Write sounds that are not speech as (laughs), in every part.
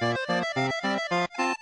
フフフフ。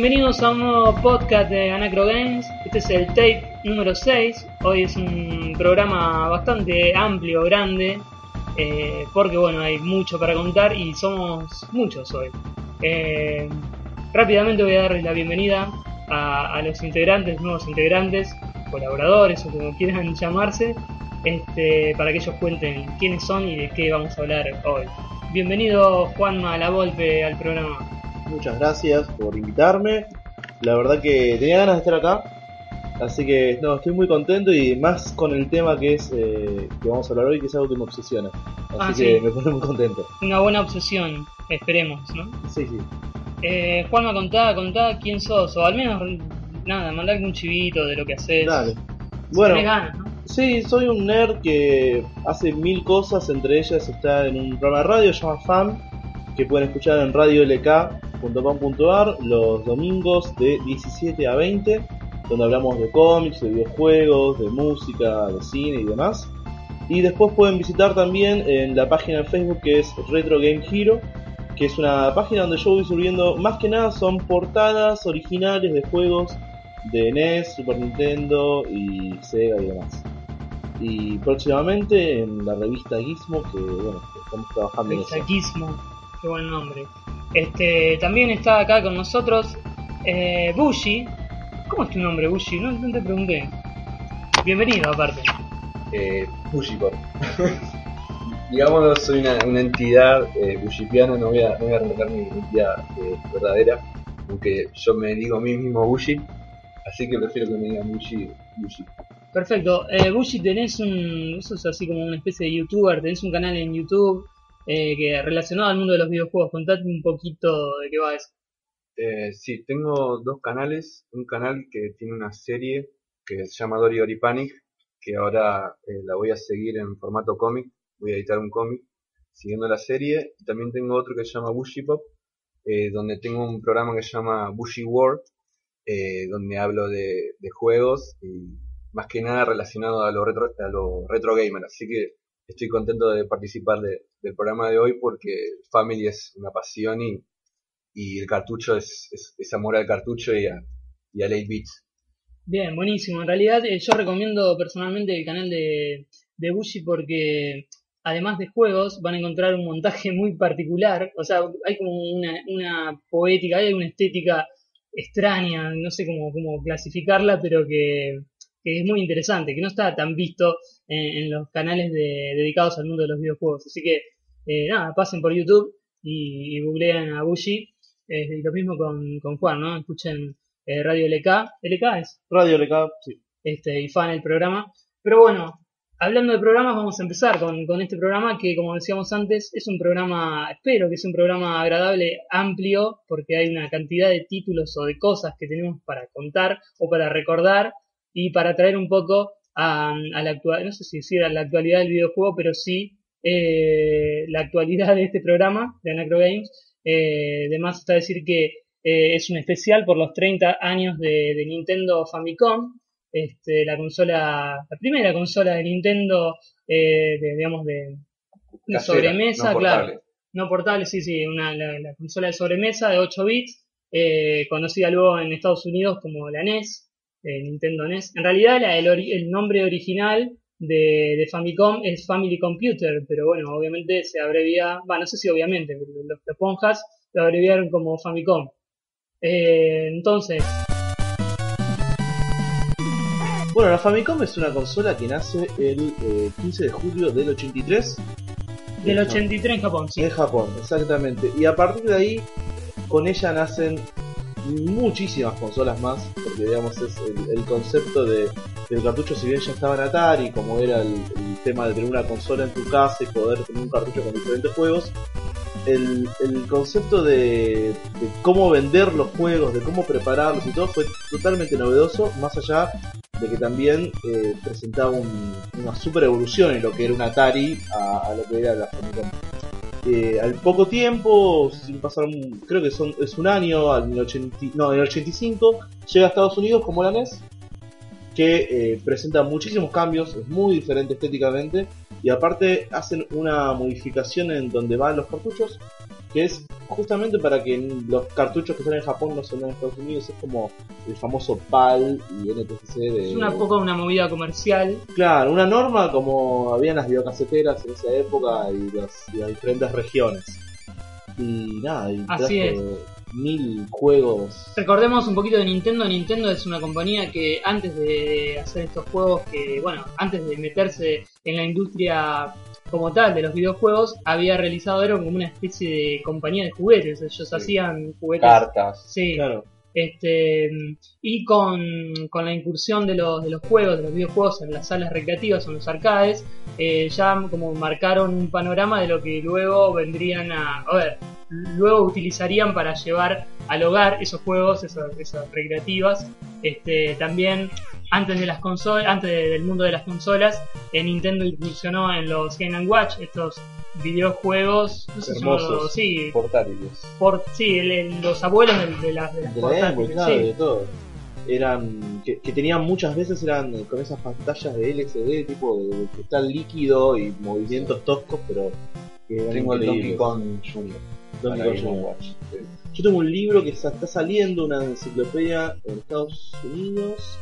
Bienvenidos a un nuevo podcast de Anacro Games. Este es el tape número 6. Hoy es un programa bastante amplio, grande, eh, porque bueno, hay mucho para contar y somos muchos hoy. Eh, rápidamente voy a darles la bienvenida a, los integrantes, nuevos integrantes, colaboradores o como quieran (laughs) llamarse, este, para que ellos cuenten quiénes son y de qué vamos a hablar hoy. Bienvenido Juanma La Volpe al programa. Muchas gracias por invitarme. La verdad que tenía ganas de estar acá. Así que no, estoy muy contento y más con el tema que es eh, que vamos a hablar hoy, que es algo que me obsesiona. Así ah, que me pone muy contento. Una buena obsesión, esperemos, ¿no? Sí, sí. Eh, Juanma, contá, contá quién sos, o al menos, nada, mandame un chivito de lo que haces. Dale. Bueno, sí, soy un nerd que hace mil cosas, entre ellas está en un programa de radio, se llama FAM, que pueden escuchar en Radio LK .com.ar los domingos de 17 a 20, donde hablamos de cómics, de videojuegos, de música, de cine y demás. Y después pueden visitar también en la página de Facebook que es Retro Game Hero, que es una página donde yo voy subiendo, más que nada son portadas originales de juegos de NES, Super Nintendo y Sega y demás. Y próximamente en la revista Gizmo, que bueno, estamos trabajando en eso. Qué buen nombre. Este, también está acá con nosotros eh, Bushi. ¿Cómo es tu nombre, Bushi? No, te pregunté. Bienvenido, aparte. Eh, Bushi Pop. (laughs) Digamos, soy una, entidad eh, bushipiana, no voy a, no voy a revelar mi identidad eh, verdadera, aunque yo me digo a mí mismo Bushi, así que prefiero que me digan Bushi. Bushi. Perfecto. Eh, Bushi, tenés un. Eso es así como una especie de youtuber, tenés un canal en YouTube eh, que relacionado al mundo de los videojuegos. Contate un poquito de qué va eso. Eh, sí, tengo dos canales. Un canal que tiene una serie que se llama Dory Ori Panic, que ahora eh, la voy a seguir en formato cómic. Voy a editar un cómic siguiendo la serie. También tengo otro que se llama Bushy Pop, eh, donde tengo un programa que se llama Bushy World, donde hablo de, juegos y más que nada relacionado a lo retro, a lo retro gamer. Así que estoy contento de participar del programa de hoy porque Family es una pasión y, y el cartucho es, es, amor al cartucho y a, y a 8 bits. Bien, buenísimo. En realidad eh, yo recomiendo personalmente el canal de, de Bushi porque además de juegos van a encontrar un montaje muy particular. O sea, hay como una, una poética, hay una estética extraña, no sé cómo, cómo clasificarla, pero que que es muy interesante, que no está tan visto en, los canales dedicados al mundo de los videojuegos. Así que, eh, nada, pasen por YouTube y, googleen a Bushi. Eh, y lo mismo con, con, Juan, ¿no? Escuchen eh, Radio LK. ¿LK es? Radio LK, sí. Este, y fan el programa. Pero bueno, hablando de programas, vamos a empezar con, con, este programa que, como decíamos antes, es un programa, espero que sea un programa agradable, amplio, porque hay una cantidad de títulos o de cosas que tenemos para contar o para recordar y para traer un poco a, la actual, no sé si decir a la actualidad del videojuego, pero sí eh, la actualidad de este programa de Anacro Games. Eh, además está decir que eh, es un especial por los 30 años de, Nintendo Famicom, este, la consola, la primera consola de Nintendo, de, digamos, de, sobremesa, claro. No portable, sí, sí, una, la, consola de sobremesa de 8 bits, conocida luego en Estados Unidos como la NES, Nintendo NES. En realidad el, nombre original de, Famicom es Family Computer, pero bueno, obviamente se abrevia, bueno, no sé si obviamente, los ponjas lo abreviaron como Famicom. Eh, entonces... Bueno, la Famicom es una consola que nace el 15 de julio del 83. Del 83 en Japón, sí. En Japón, exactamente. Y a partir de ahí, con ella nacen muchísimas consolas más, porque digamos es el, concepto de, del cartucho, si bien ya estaba en Atari, como era el, tema de tener una consola en tu casa y poder tener un cartucho con diferentes juegos, el, concepto de, cómo vender los juegos, de cómo prepararlos y todo fue totalmente novedoso, más allá de que también eh, presentaba una super evolución en lo que era un Atari a, a lo que era la Famicom. Eh, al poco tiempo, pasaron, creo que son, es un año, en el, 80, no, en el 85, llega a Estados Unidos como la NES, que eh, presenta muchísimos cambios, es muy diferente estéticamente, y aparte hacen una modificación en donde van los cartuchos, que es justamente para que los cartuchos que están en Japón no se en Estados Unidos, es como el famoso PAL y NTSC de... Es una poco una movida comercial. Claro, una norma como habían las videocaseteras en esa época y, las diferentes regiones. Y nada, y Así es. mil juegos. Recordemos un poquito de Nintendo. Nintendo es una compañía que antes de hacer estos juegos, que bueno, antes de meterse en la industria como tal de los videojuegos había realizado era como una especie de compañía de juguetes. Ellos hacían juguetes. Cartas. Sí. Claro. Este, y con, con, la incursión de los, de los juegos, de los videojuegos en las salas recreativas o en los arcades, eh, ya como marcaron un panorama de lo que luego vendrían a, a ver, luego utilizarían para llevar al hogar esos juegos, esas, esas recreativas. Este, también antes de las consolas, antes del mundo de las consolas, eh, Nintendo incursionó en los Game Watch, estos videojuegos hermosos, sí, portátiles. Por, sí, los abuelos de, las, de las de todo. Eran que, tenían muchas veces eran con esas pantallas de LCD tipo de, cristal líquido y movimientos toscos, pero que tengo el Donkey Kong Jr. Donkey Kong Watch. Yo tengo un libro que está saliendo, una enciclopedia en Estados Unidos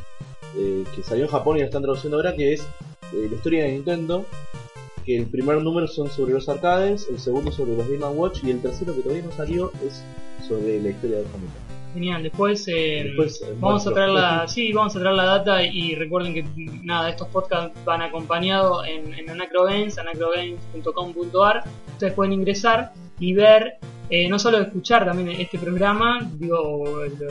eh, que salió en Japón y la están traduciendo ahora, que es eh, la historia de Nintendo. Que el primer número son sobre los arcades, el segundo sobre los Game Watch y el tercero que todavía no salió es sobre la historia de Famicom. Genial, después, eh, vamos a traer la, sí, vamos a traer la data y recuerden que nada, estos podcasts van acompañados en, en Anacrogames, anacrogames.com.ar. Ustedes pueden ingresar y ver, no solo escuchar también este programa, digo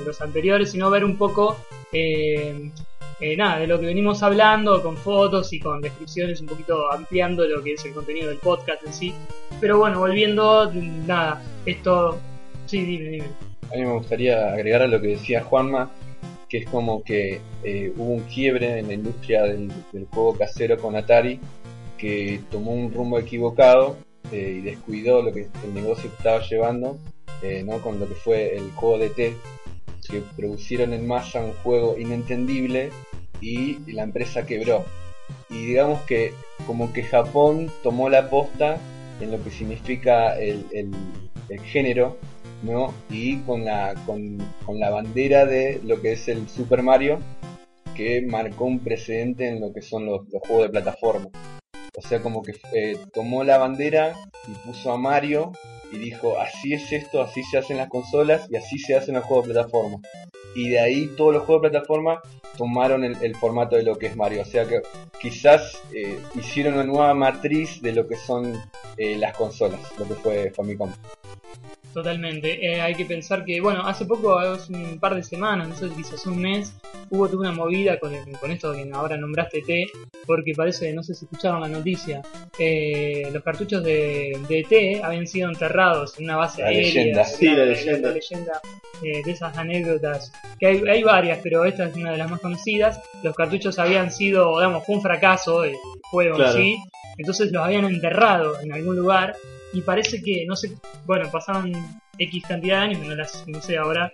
los anteriores, sino ver un poco eh, eh, nada, de lo que venimos hablando, con fotos y con descripciones un poquito ampliando lo que es el contenido del podcast en sí. Pero bueno, volviendo, nada, esto... Sí, dime, dime. A mí me gustaría agregar a lo que decía Juanma, que es como que eh, hubo un quiebre en la industria del, juego casero con Atari, que tomó un rumbo equivocado eh, y descuidó lo que el negocio estaba llevando, ¿no? con lo que fue el juego de T, que producieron en masa un juego inentendible y la empresa quebró. Y digamos que como que Japón tomó la posta en lo que significa el, el, género, ¿no? Y con la, con, con, la bandera de lo que es el Super Mario, que marcó un precedente en lo que son los, juegos de plataforma. O sea, como que eh, tomó la bandera y puso a Mario y dijo, así es esto, así se hacen las consolas y así se hacen los juegos de plataforma. Y de ahí todos los juegos de plataforma tomaron el, formato de lo que es Mario. O sea que quizás eh, hicieron una nueva matriz de lo que son eh, las consolas, lo que fue Famicom. Totalmente. Eh, hay que pensar que, bueno, hace poco, hace un par de semanas, no sé, quizás un mes, hubo toda una movida con, con esto que ahora nombraste T, porque parece, no sé si escucharon la noticia, eh, los cartuchos de, de T habían sido enterrados en una base la aérea. Leyenda, sí, la, leyenda. leyenda eh, de esas anécdotas, que hay, hay varias, pero esta es una de las más conocidas. Los cartuchos habían sido, digamos, fue un fracaso el juego en sí, entonces los habían enterrado en algún lugar y parece que, no sé, bueno, pasaron X cantidad de años, no, las, no sé, ahora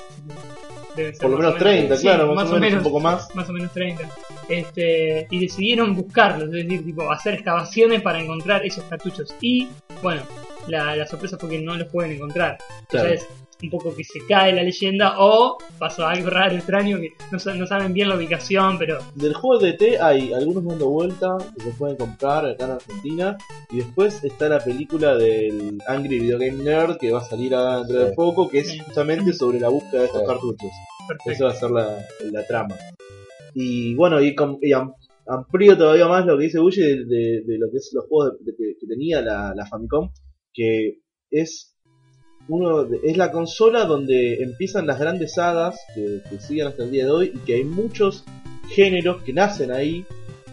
debe ser Por lo menos 30, claro, más, o menos, un poco más. Más o menos 30. Este, y decidieron buscarlos, es decir, tipo, hacer excavaciones para encontrar esos cartuchos. Y, bueno, la, la sorpresa fue que no los pueden encontrar. Entonces, un poco que se cae la leyenda o pasó algo raro, extraño, que no, saben bien la ubicación, pero... Del juego de T hay algunos dando vuelta que se pueden comprar acá en Argentina y después está la película del Angry Video Game Nerd que va a salir dentro de poco, que es justamente sobre la búsqueda de estos cartuchos. Eso va a ser la, trama. Y bueno, y, amplío todavía más lo que dice Bully de, lo que es los juegos que, tenía la, la Famicom, que es uno es la consola donde empiezan las grandes sagas que, siguen hasta el día de hoy y que hay muchos géneros que nacen ahí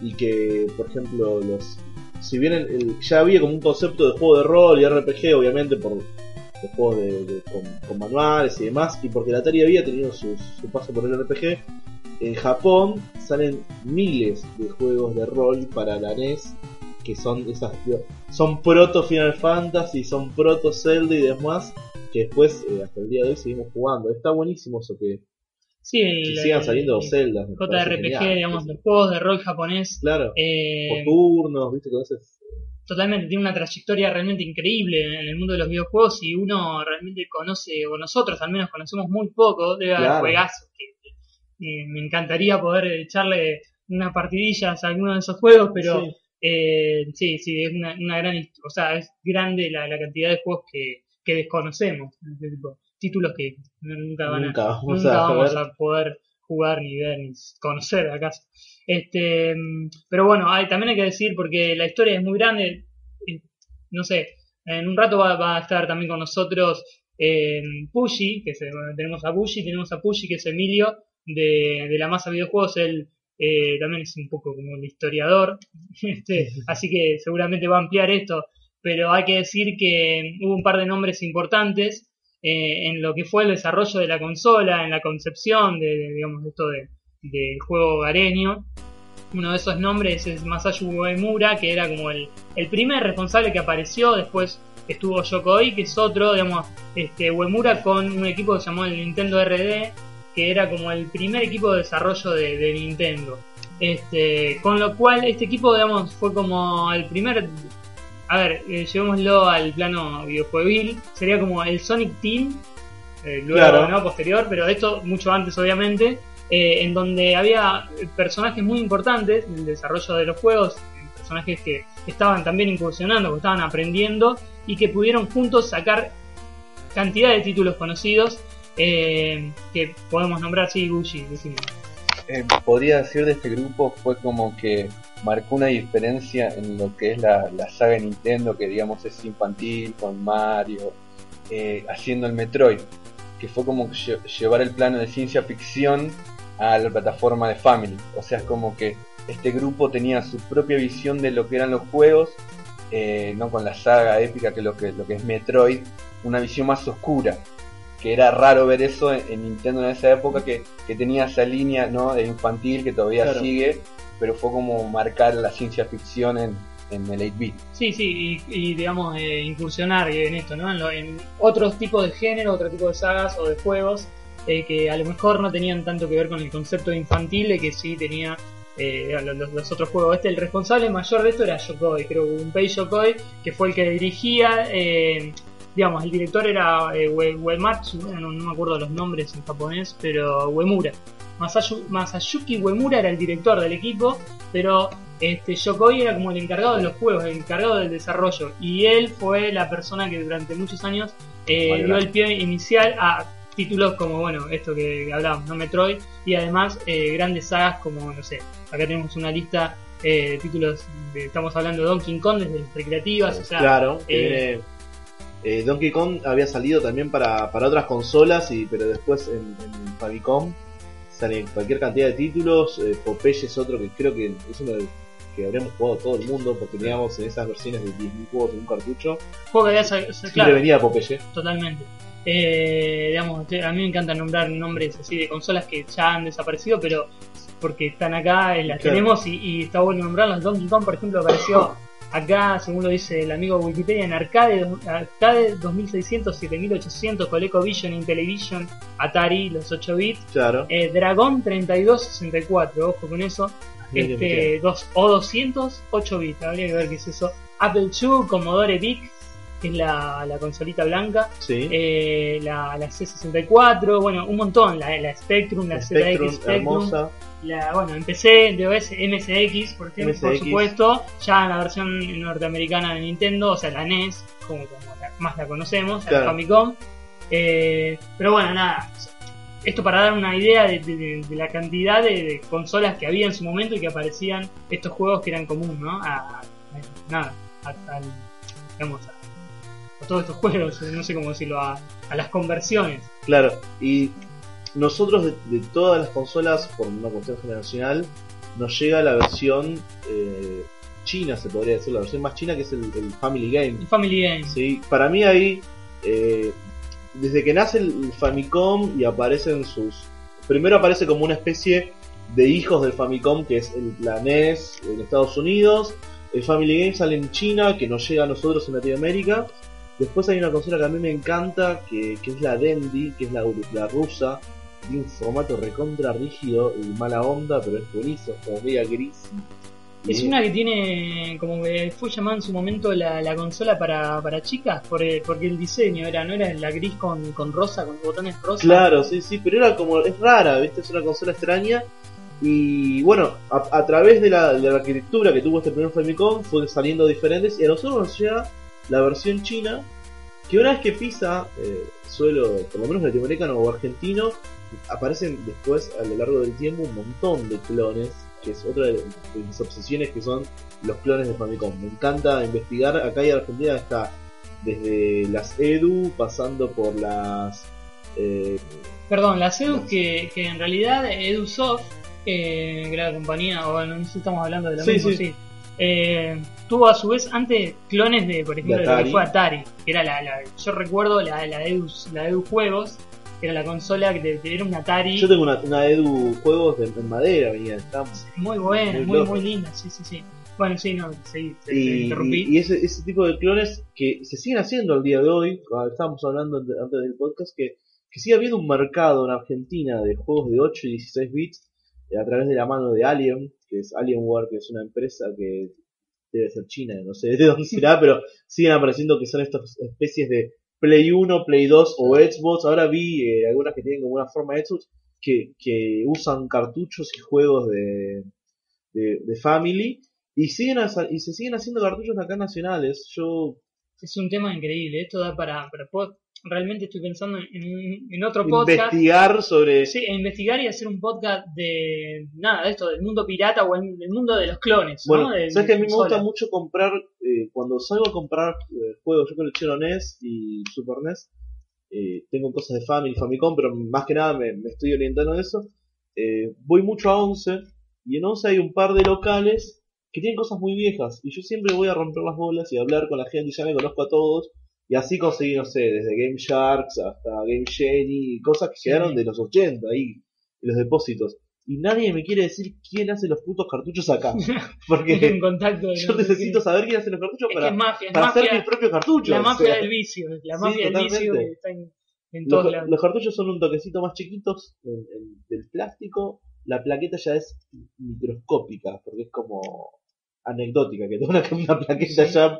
y que, por ejemplo, los si bien ya había como un concepto de juego de rol y RPG, obviamente por los juegos de, con, manuales y demás, y porque la Atari había tenido su, paso por el RPG, en Japón salen miles de juegos de rol para la NES que son esas son proto Final Fantasy, son proto Zelda y demás que después eh, hasta el día de hoy seguimos jugando. Está buenísimo eso que, sí, sigan saliendo celdas. JRPG, digamos, los juegos de rol japonés. Claro. Eh, turnos, viste, Totalmente, tiene una trayectoria realmente increíble en el mundo de los videojuegos y uno realmente conoce, o nosotros al menos conocemos muy poco, debe haber juegazos que eh, me encantaría poder echarle unas partidillas a alguno de esos juegos, pero sí. Eh, sí, sí, es una, una, gran, o sea, es grande la, la cantidad de juegos que, que desconocemos, títulos que nunca van a, vamos, a, poder jugar ni ver ni conocer acaso. Este, pero bueno, hay, también hay que decir porque la historia es muy grande, no sé, en un rato va, a estar también con nosotros eh, Pushi, que tenemos a Pushi, tenemos a Pushi que es Emilio de, de la masa videojuegos, él eh, también es un poco como un historiador, (laughs) este, así que seguramente va a ampliar esto, pero hay que decir que hubo un par de nombres importantes eh, en lo que fue el desarrollo de la consola, en la concepción de, digamos, esto de, del juego hogareño. Uno de esos nombres es Masayu Uemura, que era como el, el primer responsable que apareció, después estuvo Yokoi, que es otro, digamos, este, Uemura con un equipo que se llamó el Nintendo RD, que era como el primer equipo de desarrollo de, de Nintendo. Este, con lo cual este equipo, digamos, fue como el primer... A ver, eh, llevémoslo al plano videojueguil. Sería como el Sonic Team, eh, luego, ¿no? Posterior, pero esto mucho antes, obviamente. Eh, en donde había personajes muy importantes en el desarrollo de los juegos, personajes que estaban también incursionando, que estaban aprendiendo y que pudieron juntos sacar cantidad de títulos conocidos eh, que podemos nombrar, sí, Gucci, eh, podría decir de este grupo fue como que marcó una diferencia en lo que es la, saga de Nintendo, que digamos es infantil, con Mario, eh, haciendo el Metroid, que fue como llevar el plano de ciencia ficción a la plataforma de Family. O sea, es como que este grupo tenía su propia visión de lo que eran los juegos, no con la saga épica que lo que, lo que es Metroid, una visión más oscura que era raro ver eso en, Nintendo en esa época, que, tenía esa línea ¿no? de infantil que todavía sigue, pero fue como marcar la ciencia ficción en, en el 8-bit. Sí, sí, y, digamos, eh, incursionar en esto, ¿no? En, otros tipos de género, otro tipo de sagas o de juegos eh, que a lo mejor no tenían tanto que ver con el concepto infantil, que sí tenía eh, los, otros juegos. Este, el responsable mayor de esto era Yokoi, creo, un Pei Yokoi, que fue el que dirigía digamos, el director era eh, Uematsu, no, me acuerdo los nombres en japonés, pero Uemura. Masayuki Uemura era el director del equipo, pero este, Yokoi era como el encargado de los juegos, el encargado del desarrollo. Y él fue la persona que durante muchos años eh, dio el pie inicial a títulos como, bueno, esto que hablábamos, ¿no? Metroid, y además eh, grandes sagas como, no sé, acá tenemos una lista eh, de títulos, estamos hablando de Donkey Kong desde las recreativas, o sea, claro, eh, Donkey Kong había salido también para, para otras consolas, y, pero después en, Famicom salen cualquier cantidad de títulos. Eh, Popeye es otro que creo que es uno que habríamos jugado todo el mundo porque teníamos en esas versiones de 10.000 juegos en un cartucho. Juego que claro, venía Popeye. Totalmente. Eh, digamos, a mí me encanta nombrar nombres así de consolas que ya han desaparecido, pero porque están acá, las tenemos y, y, está bueno nombrarlas. Donkey Kong, por ejemplo, apareció (laughs) Acá, según lo dice el amigo Wikipedia, en arcade, arcade 2600, 7800, ColecoVision, Intellivision, Atari, los 8 bits. Claro. Eh, Dragon 3264, ojo con eso. Este, dos, o 200, 8 bits, habría que ver qué es eso. Apple II, Commodore VIC, que es la, la consolita blanca, Sí. eh, la, la C64, bueno, un montón, la, la Spectrum, la Spectrum, ZX Spectrum, hermosa. la, bueno, empecé de OS MSX, por ejemplo, por MSX. supuesto, ya en la versión norteamericana de Nintendo, o sea, la NES, como, como la- más la conocemos, Claro. la Famicom. Eh, pero bueno, nada, esto para dar una idea de, de- de- la cantidad de, de consolas que había en su momento y que aparecían estos juegos que eran común, ¿no? A, a- nada, a, al- digamos, a, todos estos juegos, no sé cómo decirlo, a, a las conversiones. Claro, y nosotros de, de todas las consolas, por una cuestión generacional, nos llega la versión eh, china, se podría decir, la versión más china que es el, el Family Game. El Family Game. Sí, para mí ahí, eh, desde que nace el Famicom y aparecen sus... Primero aparece como una especie de hijos del Famicom, que es el, la NES en Estados Unidos. El Family Game sale en China, que nos llega a nosotros en Latinoamérica. Después hay una consola que a mí me encanta, que, que es la Dendy, que es la, la rusa. Tiene un formato recontra rígido y mala onda, pero es buenísimo, es como media gris. Es una que tiene, como que fue llamada en su momento la, la consola para, para chicas, por el- porque el diseño era, no era la gris con, con rosa, con botones rosa. Claro, sí, sí, pero era como, es rara, ¿viste? Es una consola extraña. Y bueno, a, a través de la, de la arquitectura que tuvo este primer Famicom, fue saliendo diferentes. Y a nosotros nos llega la versión china, que una vez que pisa eh, suelo, por lo menos latinoamericano o argentino, aparecen después a lo largo del tiempo un montón de clones, que es otra de, de mis obsesiones, que son los clones de Famicom. Me encanta investigar, acá en Argentina está desde las Edu, pasando por las... eh, Perdón, la Edu que, que en realidad EduSoft, eh, que era la compañía, o bueno, no sé si estamos hablando de lo Sí, mismo, sí. sí. Eh, tuvo a su vez antes clones de, por ejemplo, de, lo que fue Atari, que era la, la- yo recuerdo la, la, Edu, la Edu Juegos, que era la consola que te- era un Atari Yo tengo una, una Edu juegos de, en madera, venía, muy buena, muy muy, linda, sí, sí, sí. Bueno, sí, no, sí, te, te y, interrumpí. y- ese, ese tipo de clones que se siguen haciendo al día de hoy, estábamos hablando ante- antes del podcast, que, que sigue habiendo un mercado en Argentina de juegos de 8 y 16 bits eh, a través de la mano de Alien, que es Alienware, que es una empresa que debe ser china, no sé (laughs) de dónde será, pero siguen apareciendo que son estas especies de Play 1, Play 2 o Xbox. Ahora vi eh, algunas que tienen como una forma de Xbox que, que usan cartuchos y juegos de, de, de Family y siguen y se siguen haciendo cartuchos acá nacionales. Yo Es un tema increíble, esto da para, para pod- realmente estoy pensando en, un- en otro podcast. investigar sobre Sí, investigar y hacer un podcast de nada, de esto, del mundo pirata o el- del mundo de los clones. Bueno, ¿no? De- sabes que a mí me gusta mucho comprar, eh, cuando salgo a comprar eh, juegos, yo colecciono NES y Super NES, eh, tengo cosas de Family, Famicom, pero más que nada me, me estoy orientando en eso. Eh, voy mucho a 11 y en 11 hay un par de locales que tienen cosas muy viejas y yo siempre voy a romper las bolas y a hablar con la gente y ya me conozco a todos y así conseguí, no sé, desde Game Sharks hasta Game Genie, cosas que Sí. quedaron de los 80 ahí, en los depósitos. Y nadie me quiere decir quién hace los putos cartuchos acá. (laughs) Porque en contacto de yo no necesito qué. saber quién hace los cartuchos Es para, mafia, para hacer mafia, mis propios cartuchos. la o mafia sea. del vicio, la Sí, mafia del vicio totalmente. que está en, en los, todos lados. los cartuchos son un toquecito más chiquitos del plástico. La plaqueta ya es microscópica, porque es como anecdótica, que tengo una, una plaqueta ya,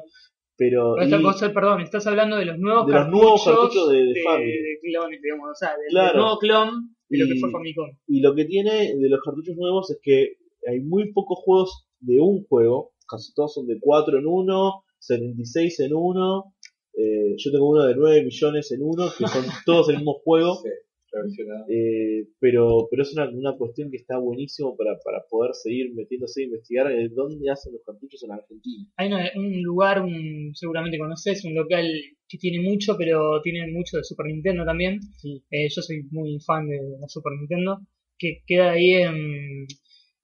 pero... Pero esta y- cosa, perdón, estás hablando de los nuevos De los cartuchos, nuevos cartuchos de- de de clones, digamos, o sea, del, Claro. del nuevo clon de lo que Y- fue Famicom. Y lo que tiene de los cartuchos nuevos es que hay muy pocos juegos de un juego, casi todos son de 4 en 1, 76 en 1, eh, yo tengo uno de 9 millones en 1, que son (laughs) todos el mismo juego, Sí. Eh, pero, pero es una, una cuestión que está buenísimo para, para poder seguir metiéndose a investigar de dónde hacen los cartuchos en Argentina. Hay una- un lugar, un, seguramente conoces, un local que tiene mucho, pero tiene mucho de Super Nintendo también. Eh, yo soy muy fan de la Super Nintendo, que queda ahí en,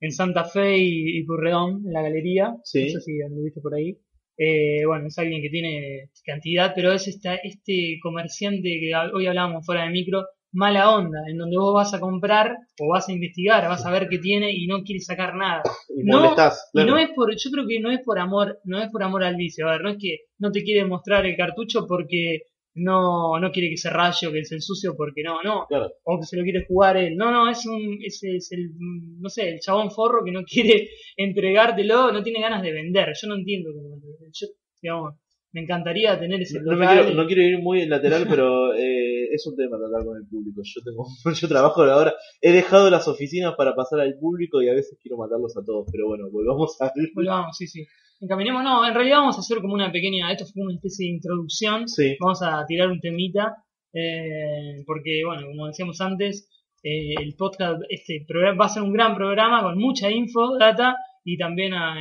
en Santa Fe y, y Purredón, en la galería. Sí. No sé si lo viste por ahí. Eh, bueno, es alguien que tiene cantidad, pero es esta, este comerciante que hoy hablábamos fuera de micro, mala onda, en donde vos vas a comprar o vas a investigar, vas a ver qué tiene y no quieres sacar nada. Y No, molestás, Y no es por, yo creo que no es por amor, no es por amor al vicio, a ver, no es que no te quiere mostrar el cartucho porque no, no quiere que se raye o que se ensucie porque no, no, Claro. o que se lo quiere jugar él, no, no, es un, es, es el, no sé, el chabón forro que no (laughs) quiere entregártelo, no tiene ganas de vender, yo no entiendo cómo, yo, digamos, me encantaría tener ese no, no quiero ir muy en lateral, pero eh, es un tema tratar con el público. Yo tengo (laughs) mucho trabajo ahora. He dejado las oficinas para pasar al público y a veces quiero matarlos a todos. Pero bueno, volvamos a. (laughs) Volvamos, sí, sí. Encaminemos, no, en realidad vamos a hacer como una pequeña. Esto fue una especie de introducción. Sí. Vamos a tirar un temita. Eh, porque, bueno, como decíamos antes, eh, el podcast, este programa va a ser un gran programa con mucha info, data y también ah,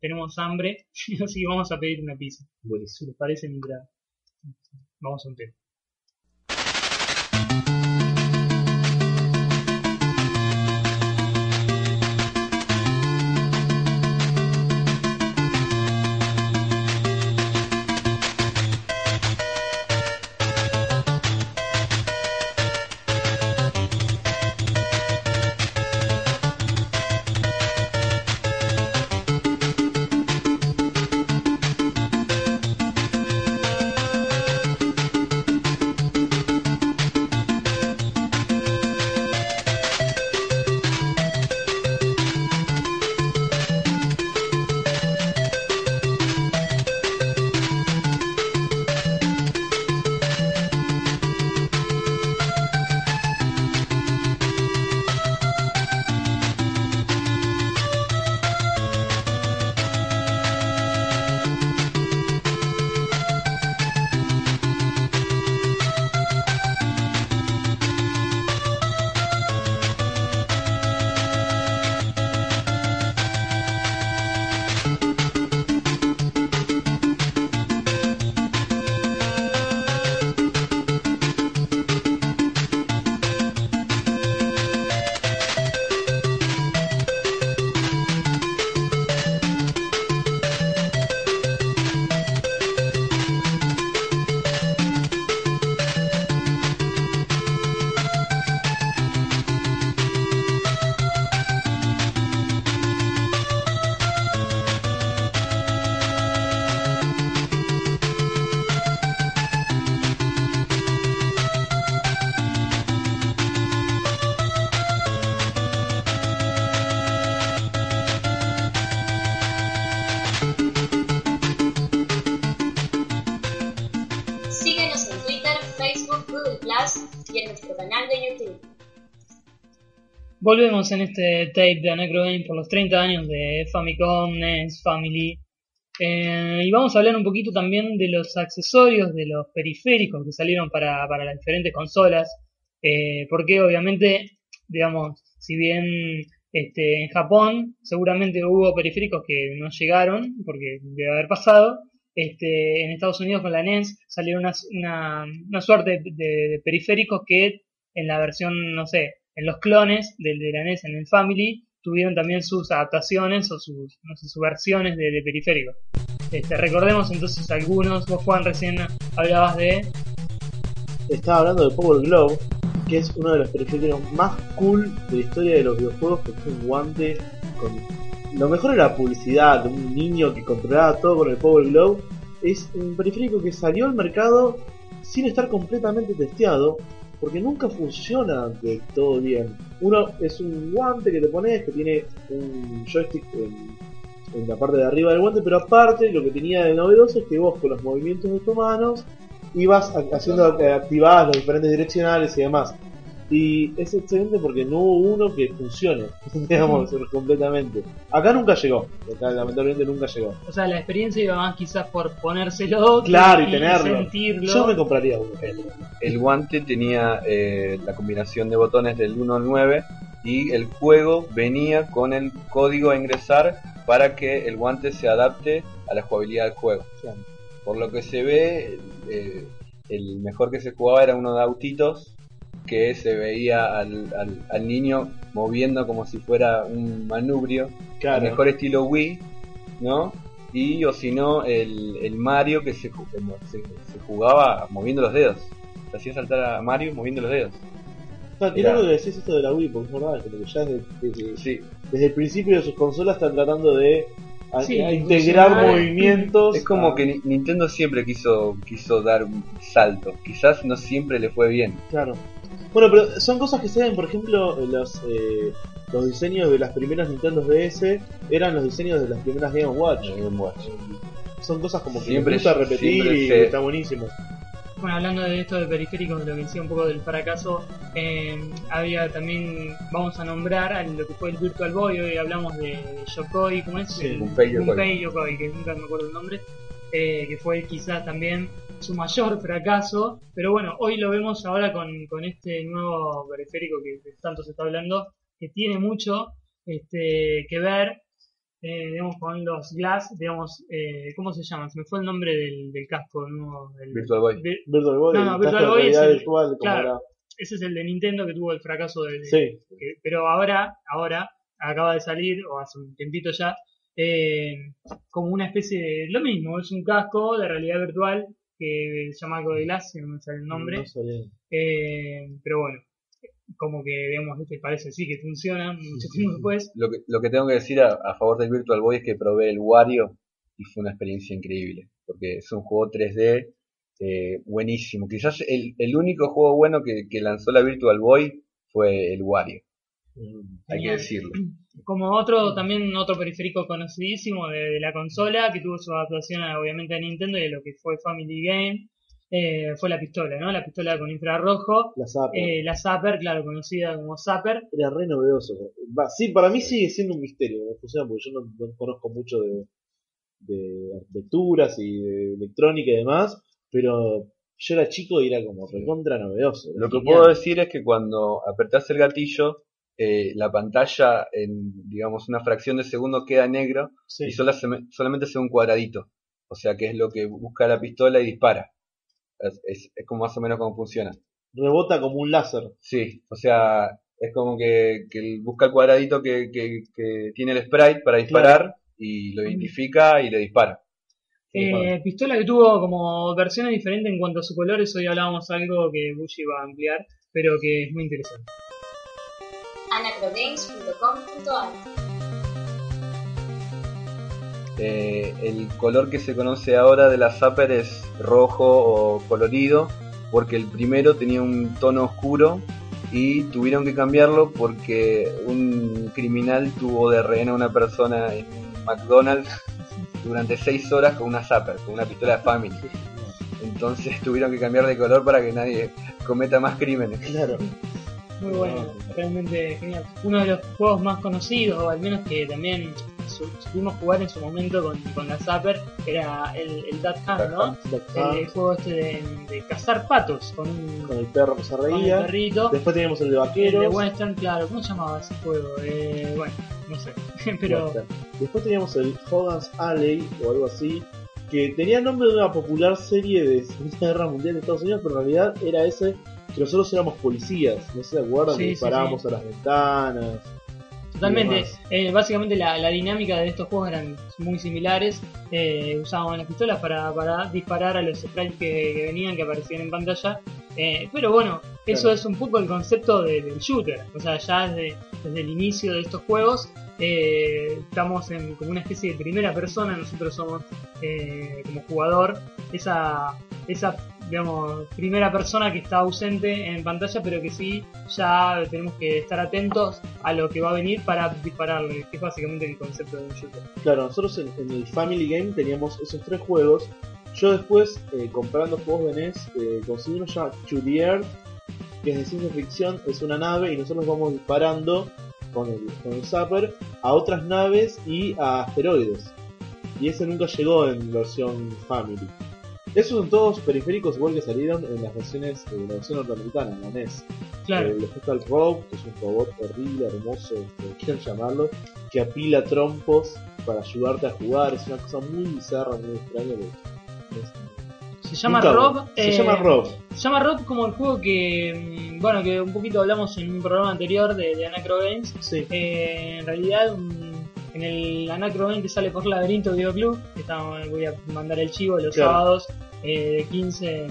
tenemos hambre, (laughs) así que vamos a pedir una pizza. Bueno, si les parece, mientras vamos a un tema. Volvemos en este tape de Anacrogame por los 30 años de Famicom, NES, Family. Eh, y vamos a hablar un poquito también de los accesorios, de los periféricos que salieron para, las diferentes consolas. Eh, porque obviamente, digamos, si bien este, en Japón seguramente hubo periféricos que no llegaron, porque debe haber pasado, este, en Estados Unidos con la NES salieron una, una, suerte de periféricos que en la versión, no sé, en los clones del de la NES en el Family tuvieron también sus adaptaciones o sus, versiones de, periféricos. Este, recordemos entonces algunos, vos Juan recién hablabas de... Estaba hablando de Power Glove, que es uno de los periféricos más cool de la historia de los videojuegos, porque es un guante con... Lo mejor era la publicidad de un niño que controlaba todo con el Power Glove. Es un periférico que salió al mercado sin estar completamente testeado porque nunca funciona de todo bien. Uno es un guante que te pones que tiene un joystick en, la parte de arriba del guante, pero aparte lo que tenía de novedoso es que vos con los movimientos de tus manos ibas haciendo eh, activadas los diferentes direccionales y demás. Y es excelente porque no hubo uno que funcione, (laughs) digamos, completamente. Acá nunca llegó, acá lamentablemente nunca llegó. O sea, la experiencia iba más quizás por ponérselo claro, y, tenerlo. sentirlo. Yo me compraría uno. El, guante tenía eh, la combinación de botones del 1 al 9 y el juego venía con el código a ingresar para que el guante se adapte a la jugabilidad del juego. Por lo que se ve, eh, el mejor que se jugaba era uno de autitos que se veía al, al, niño moviendo como si fuera un manubrio, claro. mejor estilo Wii, ¿no? Y o si no, el, el Mario que se, se, jugaba moviendo los dedos. Se hacía saltar a Mario moviendo los dedos. No, tiene algo que decís esto de la Wii, porque es verdad, que ya desde, desde el principio de sus consolas están tratando de integrar movimientos. Es como que Nintendo siempre quiso quiso dar un salto. Quizás no siempre le fue bien. Claro. Bueno, pero son cosas que se ven, por ejemplo, los, eh, los diseños de las primeras Nintendo DS eran los diseños de las primeras Game Watch. son cosas como que siempre, gusta repetir y está buenísimo. Bueno, hablando de esto de periféricos, de lo que decía un poco del fracaso, eh, había también, vamos a nombrar a lo que fue el Virtual Boy, hoy hablamos de Yokoi, ¿cómo es? Sí, Gunpei Yokoi. Yokoi, que nunca me acuerdo el nombre, eh, que fue quizás también su mayor (laughs) fracaso, pero bueno, hoy lo vemos ahora con, con este nuevo periférico que tanto se está hablando, que tiene mucho este, que ver, eh, digamos, con los Glass, digamos, eh, ¿cómo se llama? Se me fue el nombre del, del casco nuevo. Del, Virtual Boy. Virtual Boy. No, no, Virtual Boy es el, claro, ese es el de Nintendo que tuvo el fracaso de... Sí. pero ahora, ahora, acaba de salir, o hace un tiempito ya, eh, como una especie de lo mismo, es un casco de realidad virtual que se llama algo de Glass, no me sale el nombre. eh, pero bueno, como que, digamos, este parece sí que funciona mucho tiempo después. Lo que, lo que tengo que decir a, favor del Virtual Boy es que probé el Wario y fue una experiencia increíble, porque es un juego 3D eh, buenísimo. Quizás el, el único juego bueno que, que lanzó la Virtual Boy fue el Wario. Mm, hay que decirlo. (clears throat) Como otro, también otro periférico conocidísimo de, la consola, que tuvo su adaptación obviamente a Nintendo y de lo que fue Family Game, eh, fue la pistola, ¿no? La pistola con infrarrojo. La Zapper. Eh, la Zapper, claro, conocida como Zapper. Era re novedoso. sí, para mí sigue siendo un misterio funciona porque yo no, conozco mucho de, de arquitecturas y de electrónica y demás, pero yo era chico y era como recontra novedoso. Lo que puedo decir es que cuando apretás el gatillo, eh, la pantalla en, digamos, una fracción de segundo queda negro y solamente se ve un cuadradito. O sea que es lo que busca la pistola y dispara. Es, es, como más o menos cómo funciona. Rebota como un láser. Sí, o sea, es como que, que busca el cuadradito que, que, tiene el sprite para disparar y lo identifica y le dispara. Eh, pistola que tuvo como versiones diferentes en cuanto a su colores, hoy hablábamos algo que Bushi va a ampliar, pero que es muy interesante. anacrogames.com.ar eh, el color que se conoce ahora de la Zapper es rojo o colorido, porque el primero tenía un tono oscuro y tuvieron que cambiarlo porque un criminal tuvo de rehén a una persona en McDonald's durante 6 horas con una Zapper, con una pistola de Family. Entonces (laughs) tuvieron que cambiar de color para que nadie cometa más crímenes. Claro. Muy bueno, realmente genial. Uno de los juegos más conocidos, o al menos que también supimos jugar en su momento con, con la Zapper, era el, el Duck Hunt, ¿no? El, juego este de, cazar patos con, un, con el perro que se reía. perrito. Después teníamos el de vaqueros. El de Western, claro. ¿Cómo se llamaba ese juego? Eh, bueno, no sé. (laughs) Pero... Después teníamos el Hogan's Alley o algo así, que tenía el nombre de una popular serie de Segunda Guerra Mundial de Estados Unidos, pero en realidad era ese que nosotros éramos policías, no se acuerdan, que disparábamos a las ventanas. Totalmente. Eh, básicamente la, dinámica de estos juegos eran muy similares. Eh, usábamos las pistolas para, para, disparar a los sprites que, venían, que aparecían en pantalla. Eh, pero bueno, eso es un poco el concepto del shooter. O sea, ya desde, desde el inicio de estos juegos eh, estamos en como una especie de primera persona. Nosotros somos como jugador esa, esa digamos, primera persona que está ausente en pantalla, pero que sí ya tenemos que estar atentos a lo que va a venir para dispararle, que es básicamente el concepto de un shooter. Claro, nosotros en, el Family Game teníamos esos tres juegos. Yo después, eh, comprando juegos de NES, eh, conseguí uno llamado Chudier, que es de ciencia ficción, es una nave y nosotros vamos disparando con el, con el zapper a otras naves y a asteroides. Y ese nunca llegó en versión Family. Esos son todos periféricos igual que salieron en las versiones de la versión norteamericana, en la NES. Claro. Eh, después está el Rob, que es un robot horrible, hermoso, como quieran llamarlo, que apila trompos para ayudarte a jugar. Es una cosa muy bizarra, muy extraña. se llama Rob. Se llama Rob. Se llama Rob como el juego que, mm, bueno, que un poquito hablamos en un programa anterior de, de Anacro Games. Sí. Eh, en realidad, en el Anacro Games que sale por Laberinto Videoclub, que voy a mandar el chivo los sábados de, 15,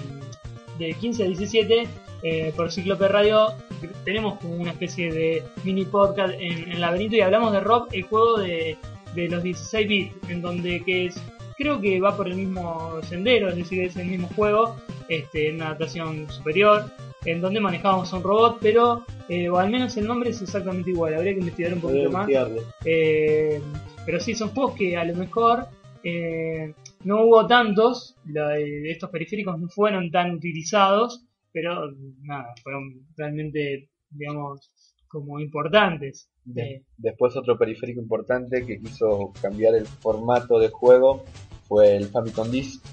de 15 a 17 eh, por Ciclope Radio. Tenemos como una especie de mini podcast en, el laberinto y hablamos de Rob, el juego de, de los 16 bits, en donde que es, creo que va por el mismo sendero, es decir, es el mismo juego, este, una adaptación superior, en donde manejábamos un robot, pero, eh, o al menos el nombre es exactamente igual, habría que investigar un poquito más. Eh, pero sí, son juegos que a lo mejor no hubo tantos, estos periféricos no fueron tan utilizados, pero nada, fueron realmente, digamos, como importantes. Después otro periférico importante que quiso cambiar el formato de juego fue el Famicom Disk,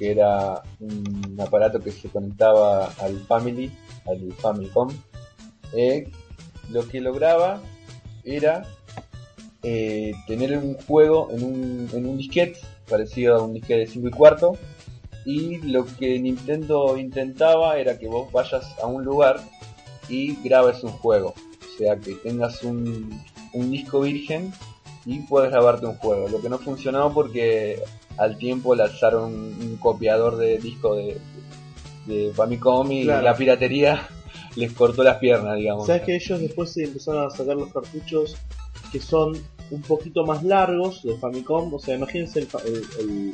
que era un aparato que se conectaba al Family, al Famicom. Eh, lo que lograba era eh, tener un juego en un, en un disquete, parecido a un disquete de 5 y cuarto, y lo que Nintendo intentaba era que vos vayas a un lugar y grabes un juego. O sea, que tengas un, un disco virgen y puedes grabarte un juego. Lo que no funcionó porque al tiempo lanzaron un, copiador de disco de, de Famicom y la piratería (laughs) les cortó las piernas, digamos. Sabes que ellos después se empezaron a sacar los cartuchos que son un poquito más largos de Famicom, o sea, imagínense el,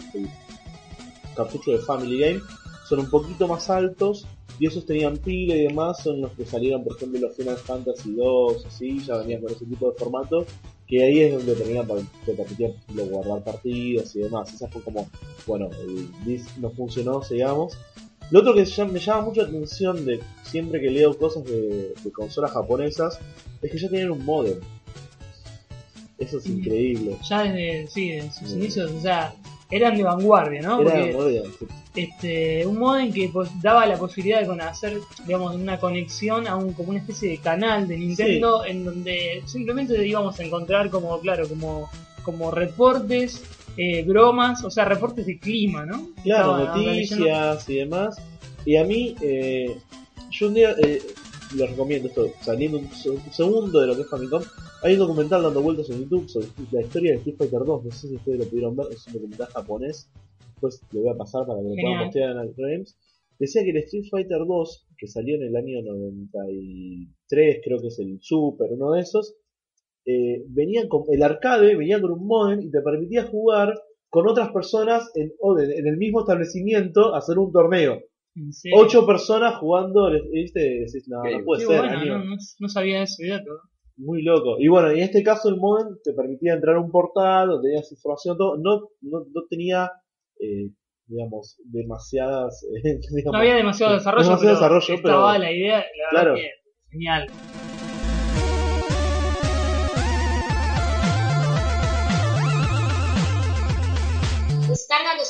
cartucho de Family Game, son un poquito más altos y esos tenían pila y demás, son los que salieron, por ejemplo, los Final Fantasy 2, así, ya venían con ese tipo de formato, que ahí es donde tenían para permitir guardar partidas y demás. Esa fue como, bueno, el disc no funcionó, digamos. Lo otro que me llama mucho la atención de siempre que leo cosas de, de consolas japonesas es que ya tienen un modem. Eso es increíble. Ya desde, sí, desde sus inicios, o sea, eran de vanguardia, ¿no? Porque, este, un modem que pues, daba la posibilidad de hacer, digamos, una conexión a un, como una especie de canal de Nintendo en donde simplemente íbamos a encontrar como, claro, como, como reportes, eh, bromas, o sea, reportes de clima, ¿no? Claro, noticias y demás. Y a mí, eh, yo un día, eh, les recomiendo esto, saliendo un, segundo de lo que es Famicom. Hay un documental dando vueltas en YouTube sobre la historia de Street Fighter 2. No sé si ustedes lo pudieron ver, es un documental japonés. Después lo voy a pasar para que lo puedan postear en el Games. Decía que el Street Fighter 2, que salió en el año 93, creo que es el Super, uno de esos, eh, venía con el arcade, venía con un modem y te permitía jugar con otras personas en, en el mismo establecimiento, hacer un torneo. Ocho personas jugando, ¿viste? No, no puede ser. no, sabía eso, Muy loco. Y bueno, en este caso el modem te permitía entrar a un portal donde tenías información, todo. No, no, no tenía, eh, digamos, demasiadas. (laughs) no había demasiado desarrollo, pero desarrollo, estaba la idea, la claro. verdad que genial.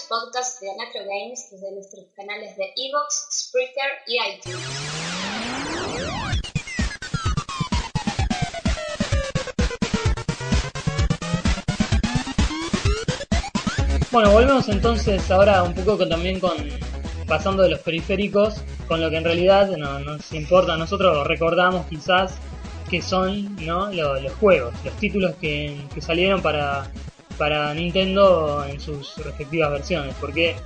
Podcasts de Anacro Games desde nuestros canales de Evox, Spreaker y iTunes. Bueno, volvemos entonces ahora un poco también con pasando de los periféricos, con lo que en realidad no, nos importa. Nosotros recordamos quizás que son ¿no? los, juegos, los títulos que salieron para para Nintendo en sus respectivas versiones, porque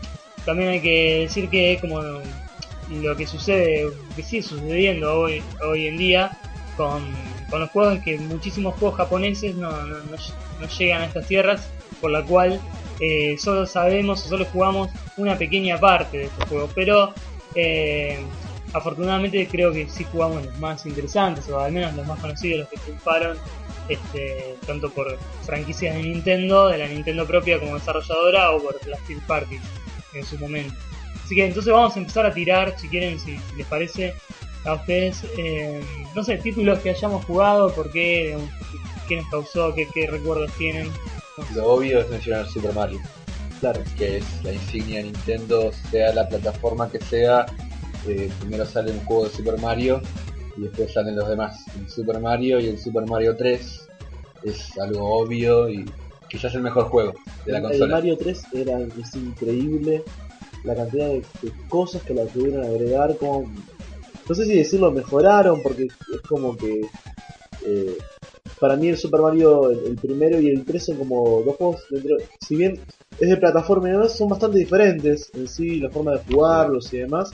también hay que decir que es como lo que sucede, que sigue sucediendo hoy, hoy en día con, con los juegos, es que muchísimos juegos japoneses no, no, no, llegan a estas tierras, por la cual eh, solo sabemos o solo jugamos una pequeña parte de estos juegos, pero eh, afortunadamente creo que sí jugamos los más interesantes, o al menos los más conocidos, los que triunfaron este, tanto por franquicias de Nintendo, de la Nintendo propia como desarrolladora, o por las third parties en su momento. Así que entonces vamos a empezar a tirar, si quieren, si, les parece, a ustedes, eh, no sé, títulos que hayamos jugado, por qué, qué nos causó, qué, recuerdos tienen. Lo obvio es mencionar Super Mario. Claro. Que es la insignia de Nintendo, sea la plataforma que sea. Eh, primero sale un juego de Super Mario y después salen los demás. El Super Mario y el Super Mario 3 es algo obvio y quizás el mejor juego de la consola. El Mario 3 era es increíble la cantidad de, cosas que la pudieron agregar con no sé si decirlo mejoraron porque es como que eh, para mí el Super Mario el, primero y el 3 son como dos juegos dentro, si bien es de plataforma y demás son bastante diferentes en sí la forma de jugarlos y demás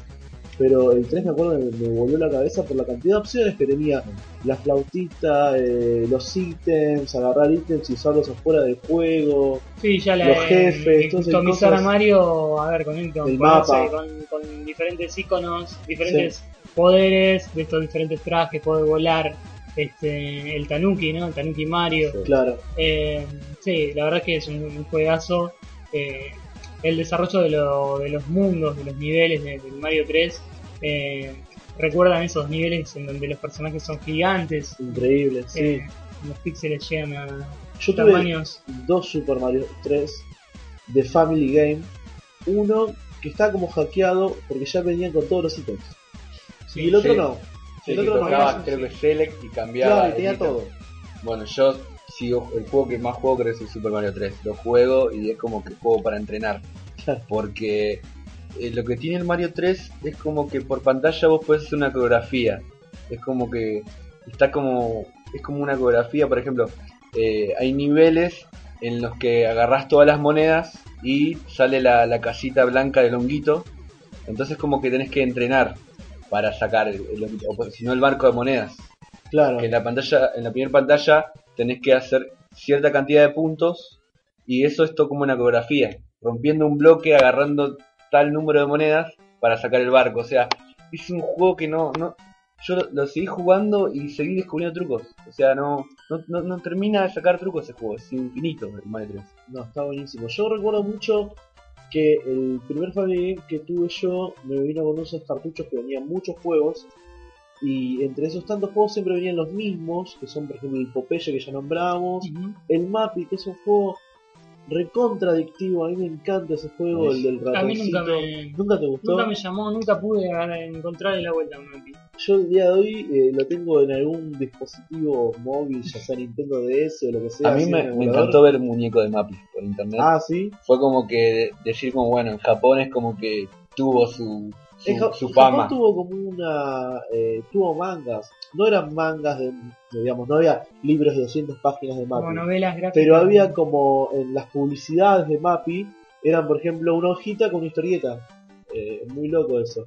pero el 3 me acuerdo me, me volvió la cabeza por la cantidad de opciones que tenía la flautita, eh, los ítems, agarrar ítems y usarlos afuera del juego, sí, ya los jefes, customizar a Mario, a ver, con, con, con, diferentes iconos, diferentes poderes de estos diferentes trajes, poder volar, este, el Tanuki, ¿no? El Tanuki Mario. Claro. Eh, sí, la verdad es que es un, juegazo. Eh, el desarrollo de, de los mundos, de los niveles del Mario 3. Eh, recuerdan esos niveles en donde los personajes son gigantes. Increíbles, sí. Eh, los píxeles llegan a Yo tamaños. dos Super Mario 3 de Family Game. Uno que está como hackeado porque ya venían con todos los ítems. y el otro no. el otro no. creo que Select y cambiaba. Claro, tenía todo. Bueno, yo sigo el juego que más juego creo que es el Super Mario 3. Lo juego y es como que juego para entrenar. Porque eh, lo que tiene el Mario 3 es como que por pantalla vos puedes hacer una coreografía. Es como que está como es como una coreografía, por ejemplo, eh, hay niveles en los que agarras todas las monedas y sale la, la casita blanca del honguito. Entonces como que tenés que entrenar para sacar el, o si no el barco de monedas. Claro. en la pantalla, en la primera pantalla tenés que hacer cierta cantidad de puntos y eso es todo como una coreografía, rompiendo un bloque, agarrando tal número de monedas para sacar el barco. O sea, es un juego que no, no, yo lo, seguí jugando y seguí descubriendo trucos. O sea, no, no, no, termina de sacar trucos ese juego, es infinito el Mario 3. No, está buenísimo. Yo recuerdo mucho que el primer Family Game que tuve yo me vino con unos cartuchos que venían muchos juegos. Y entre esos tantos juegos siempre venían los mismos, que son por ejemplo el Popeye que ya nombramos, el Mappy, que es un juego recontradictivo, a mí me encanta ese juego, el del ratoncito. A mí nunca me, ¿Nunca te gustó? Nunca me llamó, nunca pude encontrarle la vuelta a Mappy. Yo el día de hoy eh, lo tengo en algún dispositivo móvil, ya sea Nintendo DS o lo que sea. A mí me, encantó ver muñeco de Mappy por internet. Ah, sí. Fue como que decir como, bueno, en Japón es como que tuvo su, su, fama. Japón tuvo como una... Eh, tuvo mangas. No eran mangas de, digamos, no había libros de 200 páginas de Mappy. Como novelas gráficas. Pero había como en las publicidades de Mappy, eran por ejemplo una hojita con una historieta. Eh, muy loco eso.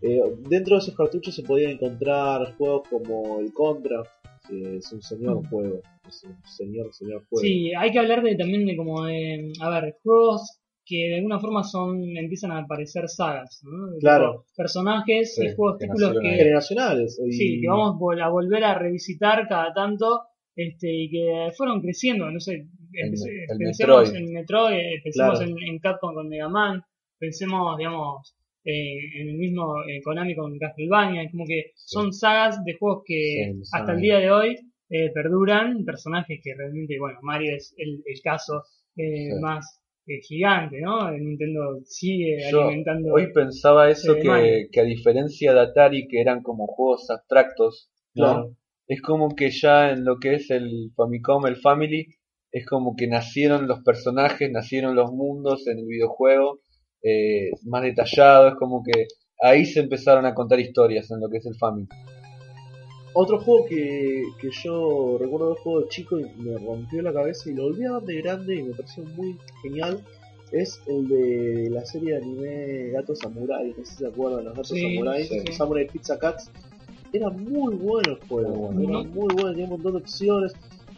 Eh, dentro de esos cartuchos se podían encontrar juegos como el Contra, que es un señor mm. juego. Es un señor, señor juego. Sí, hay que hablar de, también de como de, a ver, juegos que de alguna forma son empiezan a aparecer sagas, ¿no? Claro. personajes y juegos títulos que generacionales. Sí, que vamos a volver a revisitar cada tanto este y que fueron creciendo, no sé, pensemos en Metroid, eh, pensemos en, en, Capcom con Mega Man, pensemos, digamos, eh, en el mismo eh, Konami con Castlevania, como que son sagas de juegos que hasta el día de hoy eh, perduran, personajes que realmente, bueno, Mario es el, caso más gigante, ¿no? Nintendo sigue alimentando. Hoy pensaba eso que, que, a diferencia de Atari, que eran como juegos abstractos, ¿no? Es como que ya en lo que es el Famicom, el Family, es como que nacieron los personajes, nacieron los mundos en el videojuego eh, más detallado, es como que ahí se empezaron a contar historias en lo que es el Family. Otro juego que, que yo recuerdo de juego de chico y me rompió la cabeza y lo volví a ver de grande y me pareció muy genial es el de la serie de anime Gato Samurai, no sé si se acuerdan, los Gatos Samurai, Samurai Pizza Cats. Era muy bueno el juego, era muy bueno, tenía un montón de opciones.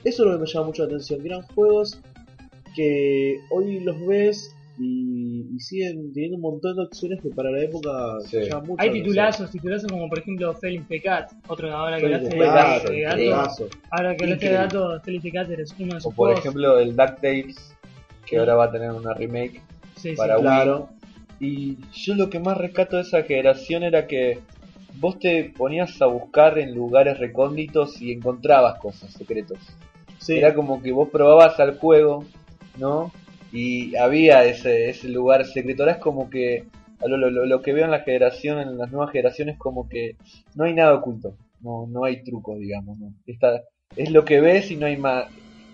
Eso es lo que me llama mucho la atención, que eran juegos que hoy los ves y, siguen teniendo un montón de opciones que para la época sí. mucho. Hay titulazos, titulazos como por ejemplo Felix Pecat, otro ahora que hablaste de, gato, ahora que hablaste de gato, Felix Pecat es uno de sus O por ejemplo el DuckTales, que ahora va a tener una remake para claro. Y yo lo que más rescato de esa generación era que vos te ponías a buscar en lugares recónditos y encontrabas cosas secretos. Era como que vos probabas al juego, ¿no? Y había ese, ese lugar secreto. Ahora es como que lo, lo, lo, que veo en la generación, en las nuevas generaciones, como que no hay nada oculto, no, no hay truco, digamos. ¿no? es lo que ves y no hay más.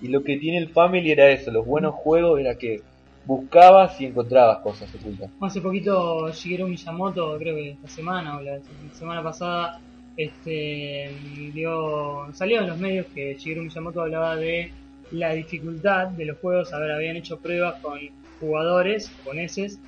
Y lo que tiene el Family era eso, los buenos juegos era que buscabas y encontrabas cosas ocultas. Hace poquito Shigeru Miyamoto, creo que esta semana o la semana pasada, este dio, salió en los medios que Shigeru Miyamoto hablaba de la dificultad de los juegos. A ver, habían hecho pruebas con jugadores japoneses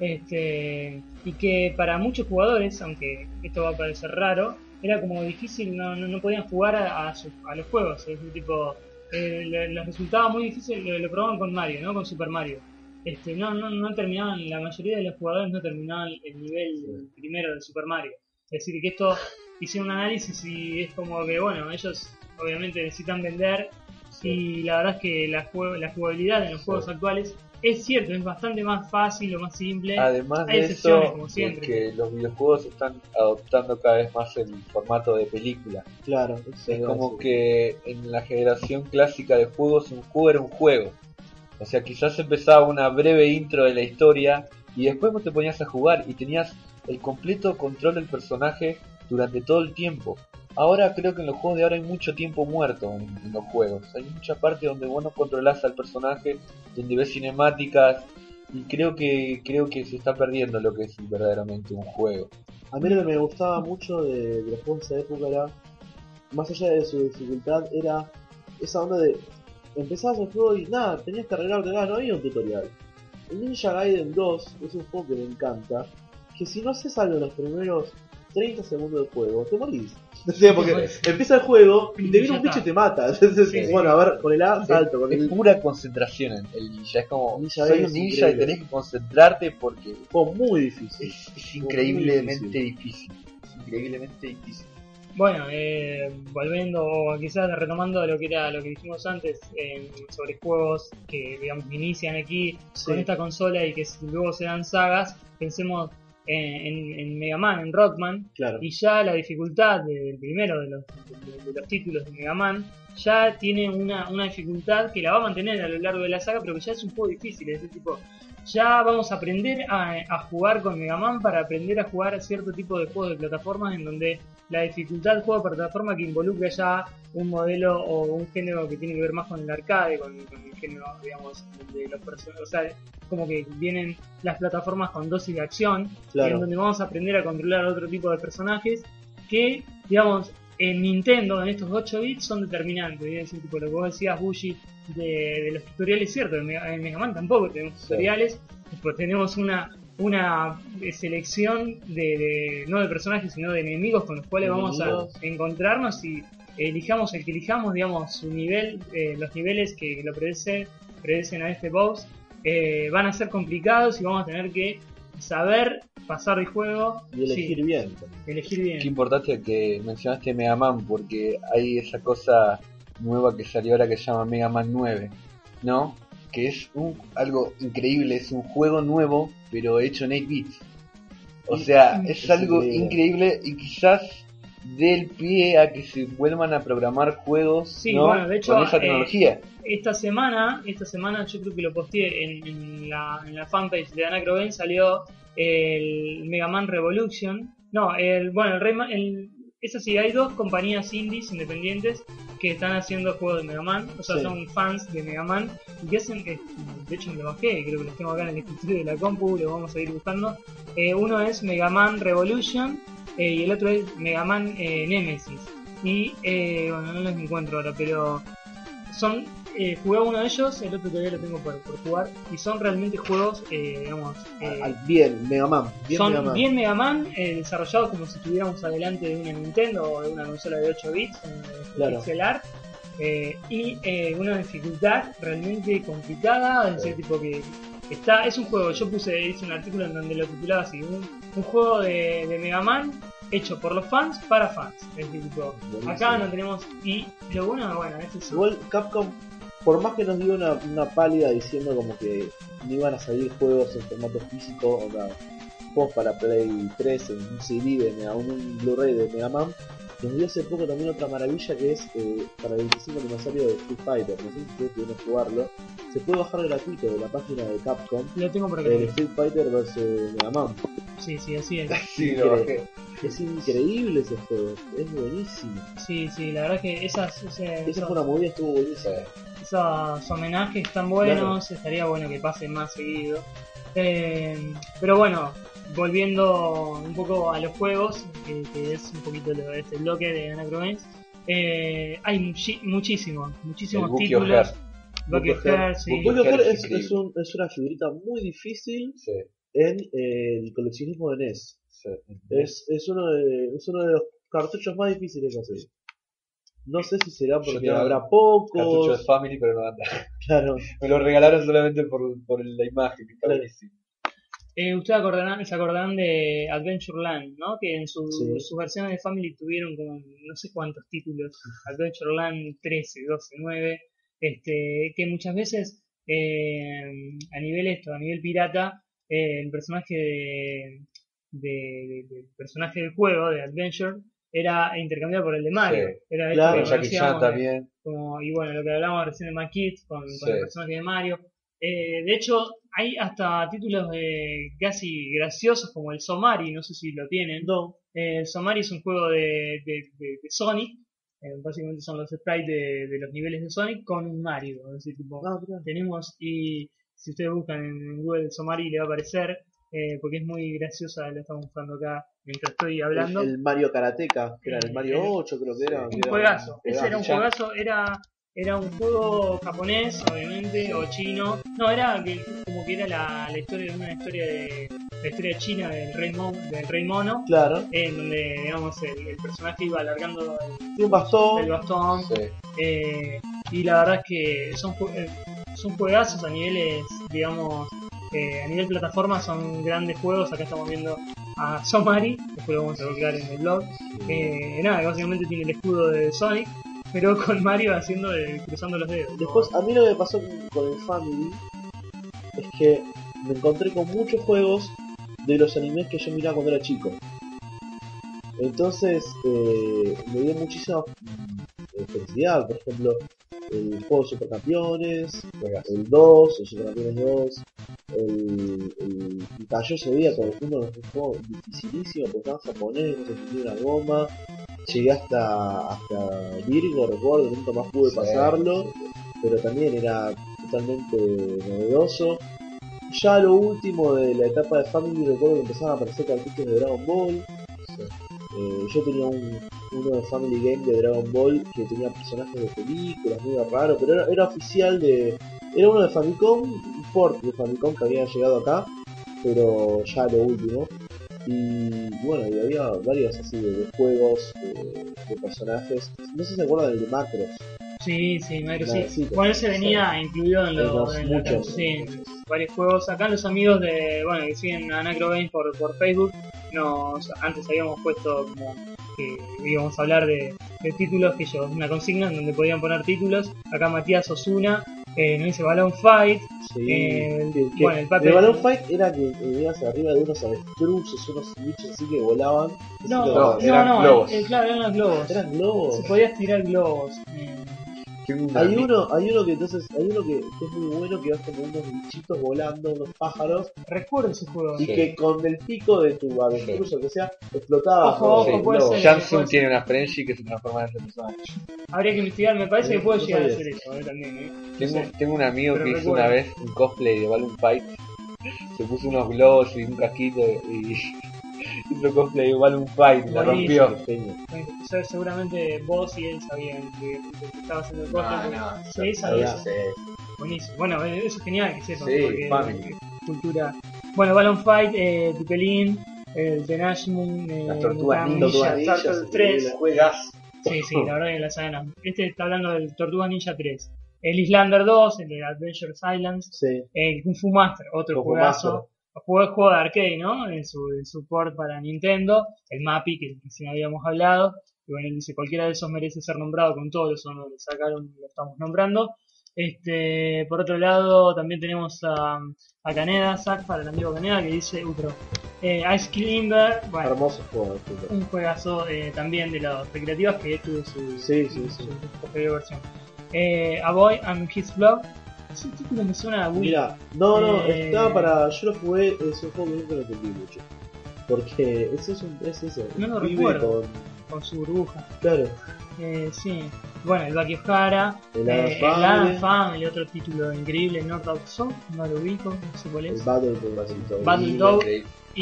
este, y que para muchos jugadores, aunque esto va a parecer raro, era como difícil, no, no, podían jugar a, a, los juegos. Es tipo, eh, les resultaba muy difícil, lo, probaban con Mario, ¿no? Con Super Mario. Este, no, no, no terminaban, la mayoría de los jugadores no terminaban el nivel primero de Super Mario. Es decir, que esto hicieron un análisis y es como que, bueno, ellos obviamente necesitan vender y la verdad es que la, la jugabilidad en los juegos actuales es cierto, es bastante más fácil o más simple. Además de eso, como siempre. que los videojuegos están adoptando cada vez más el formato de película. Claro, es como que en la generación clásica de juegos un juego era un juego. O sea, quizás empezaba una breve intro de la historia y después vos te ponías a jugar y tenías el completo control del personaje durante todo el tiempo. Ahora creo que en los juegos de ahora hay mucho tiempo muerto en, los juegos. Hay mucha parte donde vos no controlás al personaje, donde ves cinemáticas y creo que creo que se está perdiendo lo que es verdaderamente un juego. A mí lo que me gustaba mucho de, los juegos de esa época era, más allá de su dificultad, era esa onda de empezabas el juego y nada, tenías que arreglar de no había un tutorial. El Ninja Gaiden 2 es un juego que me encanta, que si no haces algo en los primeros 30 segundos del juego, te morís. Porque empieza el juego y te viene un bicho y te mata. (laughs) bueno, a ver, con el A salto. Con es pura concentración el ninja. Es como, soy un ninja y tenés que concentrarte porque. Es muy difícil. Es, increíblemente difícil. increíblemente difícil. Bueno, eh, volviendo o quizás retomando lo que era lo que dijimos antes eh, sobre juegos que digamos inician aquí con esta consola y que luego se dan sagas, pensemos en, en, Mega Man, en Rockman, y ya la dificultad del primero de los, los, títulos de Mega Man ya tiene una, una, dificultad que la va a mantener a lo largo de la saga, pero que ya es un juego difícil, es tipo, ya vamos a aprender a, a, jugar con Mega Man para aprender a jugar cierto tipo de juegos de plataformas en donde la dificultad del juego de plataforma que involucra ya un modelo o un género que tiene que ver más con el arcade, con, el género, digamos, de los personajes. O sea, como que vienen las plataformas con dosis de acción, en donde vamos a aprender a controlar otro tipo de personajes que, digamos, en Nintendo, en estos 8 bits, son determinantes. Es decir, tipo lo que vos decías, Bushi, de, los tutoriales, cierto, en Mega, Man tampoco tenemos tutoriales, pues tenemos una una selección de, no de personajes sino de enemigos con los cuales vamos a encontrarnos y elijamos el que elijamos digamos su nivel eh, los niveles que lo predecen predecen a este boss eh, van a ser complicados y vamos a tener que saber pasar de juego. Y elegir bien. Elegir bien. Qué importante que mencionaste Mega Man porque hay esa cosa nueva que salió ahora que se llama Mega Man 9 no que es un, algo increíble, es un juego nuevo, pero hecho en 8 bits. O sea, es algo increíble y quizás del pie a que se vuelvan a programar juegos sí, bueno, de hecho, con esa eh, tecnología. esta semana, esta semana yo creo que lo posteé en, la, en la fanpage de Anacroben salió el Mega Man Revolution. No, el bueno, el, el eso sí, hay dos compañías indies independientes que están haciendo juegos de Mega Man, o sea, son fans de Mega Man y que hacen, de hecho me lo bajé, creo que los tengo acá en el escritorio de la compu, lo vamos a ir buscando. Eh, uno es Mega Man Revolution eh, y el otro es Mega Man eh, Nemesis. Y bueno, no los encuentro ahora, pero son eh, jugué uno de ellos, el otro todavía lo tengo por, jugar, y son realmente juegos, eh, digamos... Eh, bien, Mega Man. Bien son Mega Man. bien Mega Man, eh, desarrollados como si estuviéramos adelante de una Nintendo o de una consola de 8 bits, claro. pixel art, y una dificultad realmente complicada, de ese tipo que está, es un juego, yo puse, hice un artículo en donde lo titulaba así, un, un juego de, de Mega Man hecho por los fans para fans. Es tipo, acá no tenemos. Y lo bueno, bueno, este es. Igual Capcom por más que nos dio una, una pálida diciendo como que no iban a salir juegos en formato físico, o sea, juegos para Play 3 en un CD de Mega, un Blu-ray de Mega Man, nos dio hace poco también otra maravilla que es eh, para el 25 aniversario de Street Fighter, no sé si ustedes pudieron jugarlo, se puede bajar gratuito de la página de Capcom. Lo tengo por El Street Fighter vs Mega Man. Sí, sí, así es. (laughs) sí, es increíble ese juego, es buenísimo. Sí, sí, la verdad que esas... Esa fue una movida, estuvo buenísima esos homenajes están buenos, estaría bueno que pasen más seguido. Eh, pero bueno, volviendo un poco a los juegos, que, es un poquito de este bloque de Anacrones, eh, hay muchísimos, muchísimos títulos. Bucky es, es, un, es, una figurita muy difícil en el coleccionismo de NES. Es, es, uno de, es uno de los cartuchos más difíciles de conseguir. No sé si será porque habrá pocos. Cartucho de Family, pero no anda. (laughs) Claro. Me lo regalaron solamente por, por la imagen, que está buenísimo. Eh, ustedes acordarán, se acordarán de Adventureland, ¿no? Que en su, sus versiones de Family tuvieron como no sé cuántos títulos. Adventureland 13, 12, 9. Este, que muchas veces eh, a nivel esto, a nivel pirata, eh, el personaje de, del personaje del juego, de Adventure, era intercambiado por el de Mario. Era claro, Jackie Chan también. Como, y bueno, lo que hablábamos recién de McKitt con, con el personaje de Mario. Eh, de hecho, hay hasta títulos casi graciosos como el Somari, no sé si lo tienen. No. Eh, el Somari es un juego de, de, de, Sonic, eh, básicamente son los sprites de, los niveles de Sonic con un Mario. Es decir, tipo, ah, tenemos, y si ustedes buscan en Google el Somari le va a aparecer, porque es muy graciosa, lo estamos buscando acá mientras estoy hablando. El, Mario Karateka, que era el Mario 8 creo que era. Un juegazo, ese era un juegazo, era era un juego japonés, obviamente, o chino. No, era que, como que era la, la historia de una historia de la historia china del rey, del rey mono. Claro. En donde, digamos, el, personaje iba alargando el, bastón. El bastón. Eh, y la verdad es que son, eh, son juegazos a niveles, digamos, eh, a nivel plataforma son grandes juegos. Acá estamos viendo a Somari, después lo vamos a colocar en el blog. nada, básicamente tiene el escudo de Sonic pero con Mario haciendo cruzando los dedos. Después, a mí lo que pasó con, el Family es que me encontré con muchos juegos de los animes que yo miraba cuando era chico. Entonces, eh, me dio muchísima eh, felicidad. Por ejemplo, el juego Supercampeones, el 2, el Supercampeones 2, el, el, el se veía todo el mundo, un juego dificilísimo porque estaba japonés, no se entendía una goma, llegué hasta, hasta Virgo, recuerdo, nunca más pude pasarlo, pero también era totalmente novedoso. Ya lo último de la etapa de Family, recuerdo que empezaban a aparecer cartuchos de Dragon Ball. Eh, yo tenía un, uno de Family Game de Dragon Ball que tenía personajes de películas, muy raro, pero era, era oficial de. Era uno de Famicom, un port de Famicom que había llegado acá, pero ya lo último. Y bueno, y había varios así de, juegos, de, personajes. No sé si se acuerdan del de Macros. Sí, sí, Macros sí. Bueno, ese venía incluido en, los, muchos. sí, varios juegos. Acá los amigos de, bueno, que siguen a Anacro Games por, por Facebook, nos, antes habíamos puesto como que íbamos a hablar de, de títulos que ellos, una consigna en donde podían poner títulos. Acá Matías Osuna eh, no dice Balloon Fight. Eh, bueno, el, papel... Balloon Fight era que ibas arriba de unos avestruces, unos bichos así que volaban. No, no, no, globos. Eh, claro, eran los globos. Eran globos. Se podías tirar globos. Eh, hay uno, hay uno que entonces, hay uno que, es muy bueno que vas como unos bichitos volando, unos pájaros. Recuerdo ese juego. Y que con el pico de tu avestruz o que sea, explotaba. Ojo, ojo, puede ser. Samsung tiene una Frenzy que se transforma en ese personaje. Habría que investigar, me parece que puede llegar a hacer eso eh, también. Eh. Tengo, tengo un amigo que hizo una vez un cosplay de Balloon Fight. Se puso unos globos y un casquito y (laughs) hizo cosplay igual un fight, la rompió. seguramente vos y él sabían que, que estaba haciendo el cosplay. No, no, sí, sabía. Buenísimo. Bueno, eso es genial que sepan, sí, porque cultura. Bueno, Balloon Fight, eh, Tupelín, el The Nashmoon, eh, las tortugas Ninja, Ninja 3. Juegas. Sí, sí, la verdad que la sagan. Este está hablando del Tortugas Ninja 3. El Islander 2, el de Adventure Islands. Sí. El Kung Fu Master, otro juegazo juego, juego de arcade, ¿no? En su, en port para Nintendo, el Mappy, que recién habíamos hablado, y bueno, dice, cualquiera de esos merece ser nombrado con todos los honores, sacaron, lo estamos nombrando. Este, por otro lado, también tenemos a, a Caneda, Zack, para el amigo Caneda, que dice, uh, eh, Ice Climber, bueno, hermoso juego, un juegazo eh, también de las recreativas que tuvo su, sí, sí, sí. su, versión. Eh, a Boy and His Blog, ese título me suena a Wii. Mira, no, no, eh... estaba para. Yo lo jugué, es un juego que nunca lo entendí mucho. Porque ese es, un, es eso. No lo recuerdo. Con... con... su burbuja. Claro. Eh, sí. Bueno, el Baki O'Hara. El Adam Family. otro título increíble. North Out South, no lo ubico, no sé cuál es. El Battle Battle Battle Dog.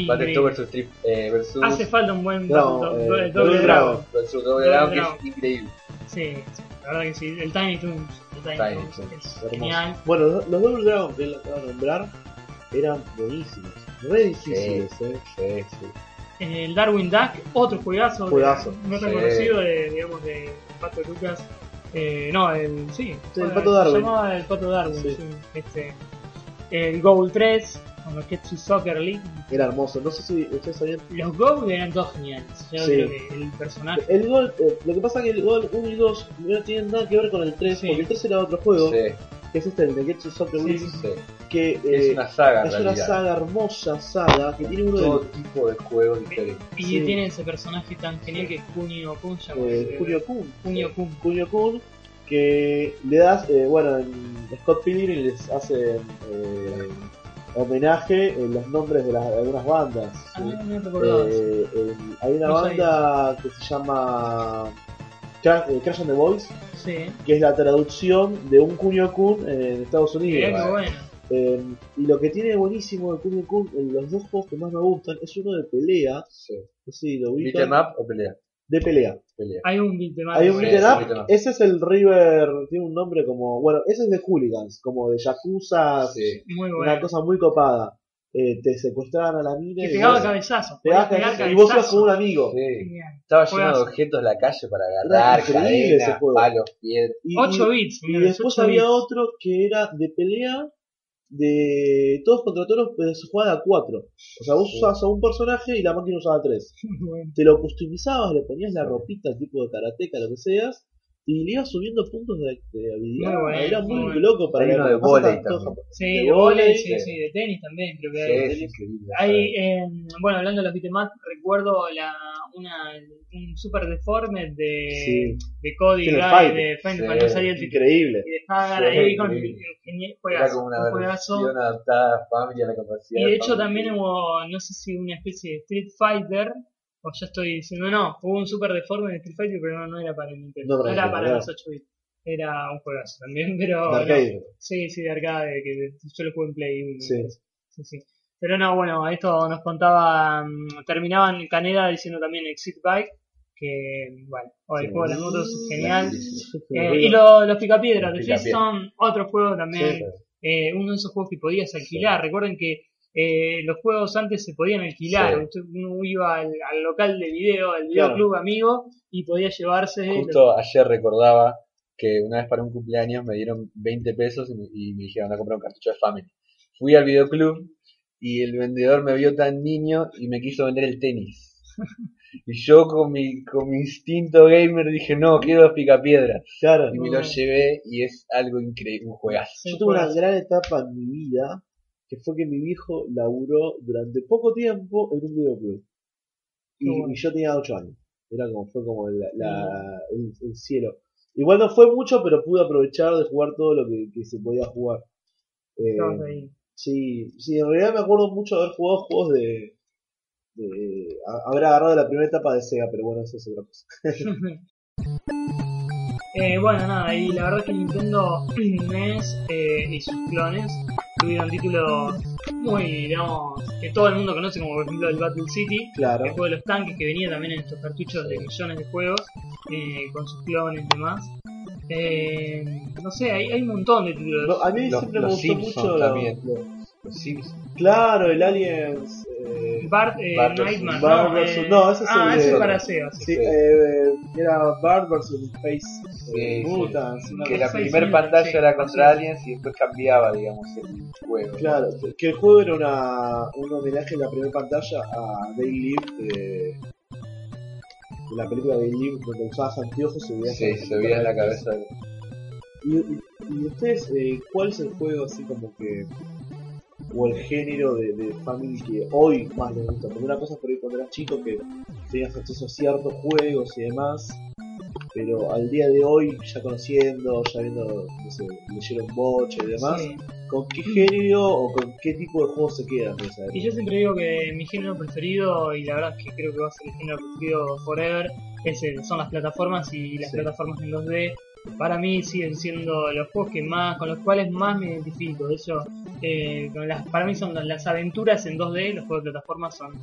Battle versus, Trip, eh, versus. Hace falta un buen no, eh, Double Dragon. Versus Double Dragon, que es increíble. Sí, sí, la verdad que sí. El Tiny Toons genial. Bueno, los, Double Dragon que él acaba de nombrar eran buenísimos. Re difíciles, sí, eh. Sí, El Darwin Duck, otro juegazo. Juegazo. no tan conocido de, digamos, de Pato Lucas. Eh, no, el, sí, el Pato Darwin. Se llamaba el Pato Darwin. Sí. Este, el Goal 3, con los Ketsu Soccer League. Era hermoso, no sé si ustedes sabían. Los Goals eran dos geniales. Yo creo que el personaje. El Gol, eh, lo que pasa es que el Gol 1 y 2 no tienen nada que ver con el 3, porque el 3 era otro juego. Sí. que es este el Negetsu Soccer Sí, Blitz, sí. que Es eh, una saga, es una realidad. saga hermosa, saga, que tiene uno de Todo los tipo de juegos diferentes. Y Sí. tiene ese personaje tan genial que es Kunio Kun. eh. Kunio Kun. Kunio Kun. Kunio Kun, que le das, eh, bueno, en Scott Pilgrim les hace eh, homenaje en los nombres de, las, de algunas bandas. Ah. Eh, el- hay una No banda que se llama Cra- eh, Crash and the Boys, Sí. que es la traducción de un Kunio Kun en Estados Unidos. Bueno. Eh, y lo que tiene buenísimo de Kunio Kun, en los dos juegos que más me gustan, es uno de pelea. Sí. No sé si lo ¿Beat ubican. em up o pelea? De pelea. Pelea. Hay un beat'em up. Hay un beat'em up, ese es el River, tiene un nombre como, bueno, ese es de Hooligans, como de Yakuza, Sí. Muy una bueno. cosa muy copada. Eh, te secuestraban a la mina y pegaba pegabas podías pegar cabezazos y vos ibas con un amigo. Sí. Estaba lleno de objetos la calle para agarrar, increíble ese cadena, juego. palos, piedras. Y, 8 y- bits. y después 8 había bits. otro que era de pelea de todos contra todos, pero se jugaba a 4. O sea, vos Sí. usabas a un personaje y la máquina usaba 3. Muy (laughs) bueno. Te lo customizabas, le ponías la ropita tipo de karateca, lo que seas, y le ibas subiendo puntos de, de habilidad. Muy bueno, Era muy loco para Hay uno de. Japón. Sí, De de vóley, vóley, sí, sí. de tenis también creo que Sí, hay. es increíble. Hay, eh, bueno, hablando de los beat'em up, recuerdo la, una, un super deforme de, Sí. de Cody Guy, Fight. de Final título. Increíble. Y dejaban Sí, ahí con Era juegazo, como una un juegazo. versión adaptada a familia, la capacidad. Y de de hecho familia. también hubo, no sé si una especie de Street Fighter, o ya estoy diciendo, no, hubo un super deforme de Street Fighter, pero no, no era para el Nintendo, No para era para los 8 bits. Era un juegazo también, (laughs) pero... De no. arcade. Sí, sí, de arcade, que yo lo jugué en Play 1. Sí. sí, sí. Pero no, bueno, esto nos contaba, mm, terminaban Caneda diciendo también Exit Bike, que, bueno, o el Sí. juego de las motos es genial. Eh, y lo- los picapiedras de Picapiedras. Flintstone, otro juego también, Sí. eh, uno de esos juegos que podías alquilar. Recuerden que eh, los juegos antes se podían alquilar. Sí. Usted- Uno iba al, al local de video, al videoclub amigo, y podía llevarse. los- Justo ayer recordaba que una vez para un cumpleaños me dieron 20 pesos y me, y me dijeron a comprar un cartucho de Family. Fui al videoclub y el vendedor me vio tan niño y me quiso vender el tenis. (laughs) Y yo con mi, con mi instinto gamer dije, no, quiero los picapiedras. Claro. Y me No. lo llevé y es algo increíble, un juegazo. Yo tuve una gran etapa en mi vida que fue que mi viejo laburó durante poco tiempo en un videoclub. Y, Qué bueno. y yo tenía 8 años. Era como, fue como la- la- el, el cielo. Igual no fue mucho, pero pude aprovechar de jugar todo lo que, que se podía jugar. Eh, ahí. sí, sí, en realidad me acuerdo mucho de haber jugado juegos de. de a- haber agarrado la primera etapa de Sega, pero bueno, eso es otra cosa. (laughs) (laughs) Eh, bueno, nada, y la verdad es que Nintendo (clears throat) NES eh, y sus clones tuvieron títulos muy, digamos, que todo el mundo conoce, como por ejemplo el Battle City, Claro. el juego de los tanques que venía también en estos cartuchos de millones de juegos, eh, con sus clones y demás. Eh, no sé, hay, hay un montón de títulos. No, a mí Los- siempre los me gustó Simpsons mucho. también. lo- Los Sims. claro, el Aliens. Bart, eh, Bart Bart no, versus- eh, no, ese es ah, el ese de- es para sí. Sí, eh, era Bart vs Space Sí, Que la primera pantalla sí, era contra aliens y después cambiaba, digamos, el juego. Claro, que el juego era una, un homenaje en la primera pantalla a Day Live de, de la película Day Live donde usabas anteojos y veías Sí, se veía en la cabeza. de- Y, y, y ustedes, eh, ¿cuál es el juego así como que o el género de, de Family que hoy más les gusta? Porque una cosa es por ahí cuando eras chico que tenías acceso a ciertos juegos y demás, pero al día de hoy, ya conociendo, ya viendo, no sé, leyeron boche y demás, Sí. ¿con qué género o con qué tipo de juego se quedan Y yo siempre digo que mi género preferido, y la verdad es que creo que va a ser el género preferido forever, es el- son las plataformas y las Sí. plataformas en 2D. Para mí siguen siendo los juegos que más, con los cuales más me identifico. De hecho, eh, con las, para mí son las, aventuras en 2D, los juegos de plataformas son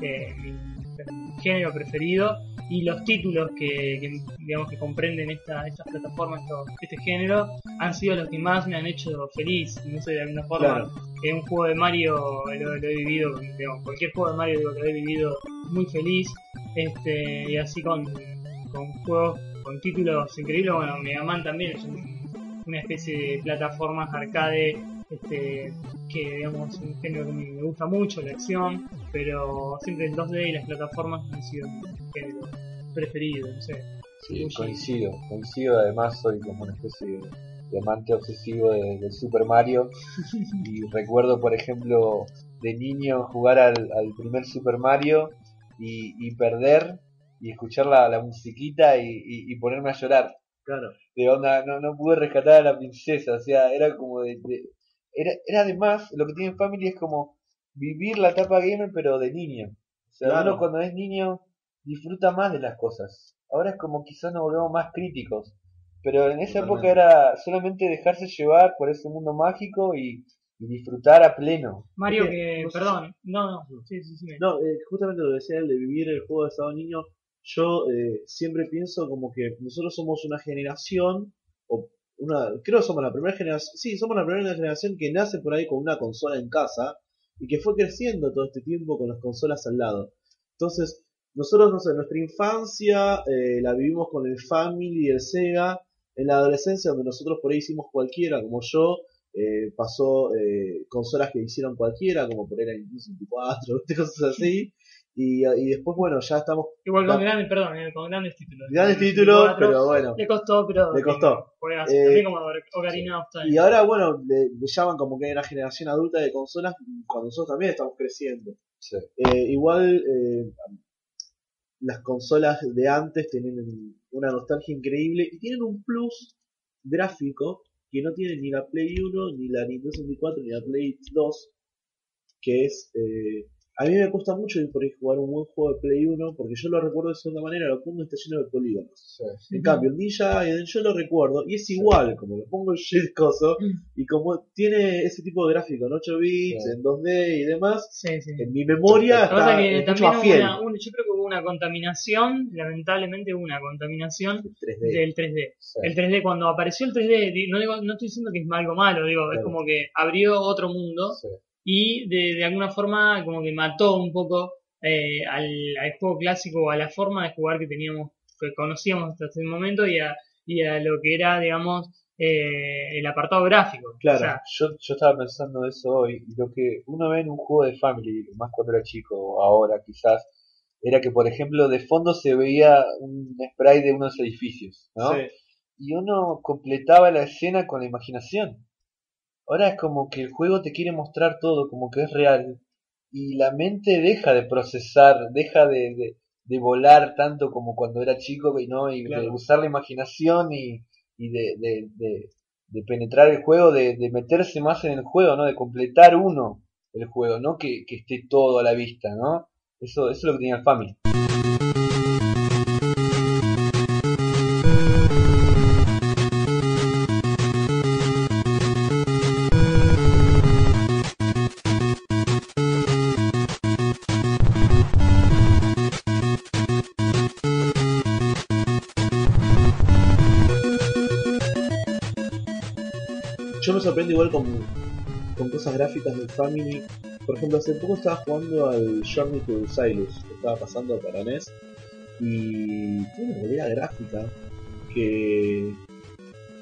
eh, mi, mi género preferido. Y los títulos que, que, digamos que comprenden esta, estas plataformas, esto- este género, han sido los que más me han hecho feliz. No sé, de alguna forma, Claro. que un juego de Mario lo, lo he vivido, digamos, cualquier juego de Mario digo, lo he vivido muy feliz, este y así con, con juegos con títulos increíbles, bueno, Mega Man también es un- una especie de plataformas arcade este que digamos es un género que me gusta mucho, la acción, pero siempre el 2D y las plataformas han sido mi género preferido, no sé. Sí, coincido, coincido, además soy como una especie de amante obsesivo del Super Mario. (laughs) Y recuerdo, por ejemplo, de niño jugar al, primer Super Mario y, perder y escuchar la, musiquita y, ponerme a llorar. Claro. De onda, no, no pude rescatar a la princesa, o sea, era como de... era, era además, lo que tiene Family es como vivir la etapa gamer pero de niño. O sea, uno cuando es niño disfruta más de las cosas. Ahora es como quizás nos volvemos más críticos. Pero en esa época era solamente dejarse llevar por ese mundo mágico y, disfrutar a pleno. Mario, que, perdón, no, no, sí, sí, sí. No, eh, justamente lo que decía el de vivir el juego de estado niño, yo eh, siempre pienso como que nosotros somos una generación, o una, creo que somos la primera generación, sí, somos la primera generación que nace por ahí con una consola en casa y que fue creciendo todo este tiempo con las consolas al lado. Entonces, nosotros, no sé, nuestra infancia eh, la vivimos con el Family y el Sega. En la adolescencia, donde nosotros por ahí hicimos cualquiera, como yo, eh, pasó eh, consolas que hicieron cualquiera, como por ahí la Nintendo 64, (laughs) cosas así. Y, y, después, bueno, ya estamos. Igual con grandes, perdón, con grandes títulos. Grandes títulos, pero bueno. Le costó, pero. Le costó. como Ocarina of Y ahora, bueno, le, llaman como que era generación adulta de consolas cuando nosotros también estamos creciendo. Sí. igual, las consolas de antes tienen una nostalgia increíble y tienen un plus gráfico que no tiene ni la Play 1, ni la Nintendo 64, ni la Play 2, que es eh, a mí me cuesta mucho por ahí jugar un buen juego de Play 1 porque yo lo recuerdo de segunda manera, lo pongo y está lleno de polígonos. En cambio, el Ninja yo lo recuerdo y es igual, como lo pongo en shit coso mm. y como tiene ese tipo de gráfico en 8 bits, en 2D y demás, en mi memoria está que mucho más fiel. yo creo que hubo una contaminación, lamentablemente hubo una contaminación del 3D. El 3D, cuando apareció el 3D, no, digo, no estoy diciendo que es algo malo, digo, es como que abrió otro mundo y de, de alguna forma como que mató un poco eh, al, al, juego clásico o a la forma de jugar que teníamos, que conocíamos hasta ese momento y a, y a lo que era, digamos, eh, el apartado gráfico. Claro, yo, yo estaba pensando eso hoy y lo que uno ve en un juego de Family, más cuando era chico o ahora quizás, era que por ejemplo de fondo se veía un spray de unos edificios, ¿no? Y uno completaba la escena con la imaginación. Ahora es como que el juego te quiere mostrar todo, como que es real. Y la mente deja de procesar, deja de, de, volar tanto como cuando era chico y no y de usar la imaginación y, y de, de, de, penetrar el juego, de, de meterse más en el juego, ¿no? De completar uno el juego, no que, que esté todo a la vista, ¿no? Eso, eso es lo que tenía el Family. Igual con, con cosas gráficas del Family. Por ejemplo, hace poco estaba jugando al Journey to Silus, que estaba pasando para NES, y tiene una calidad gráfica que,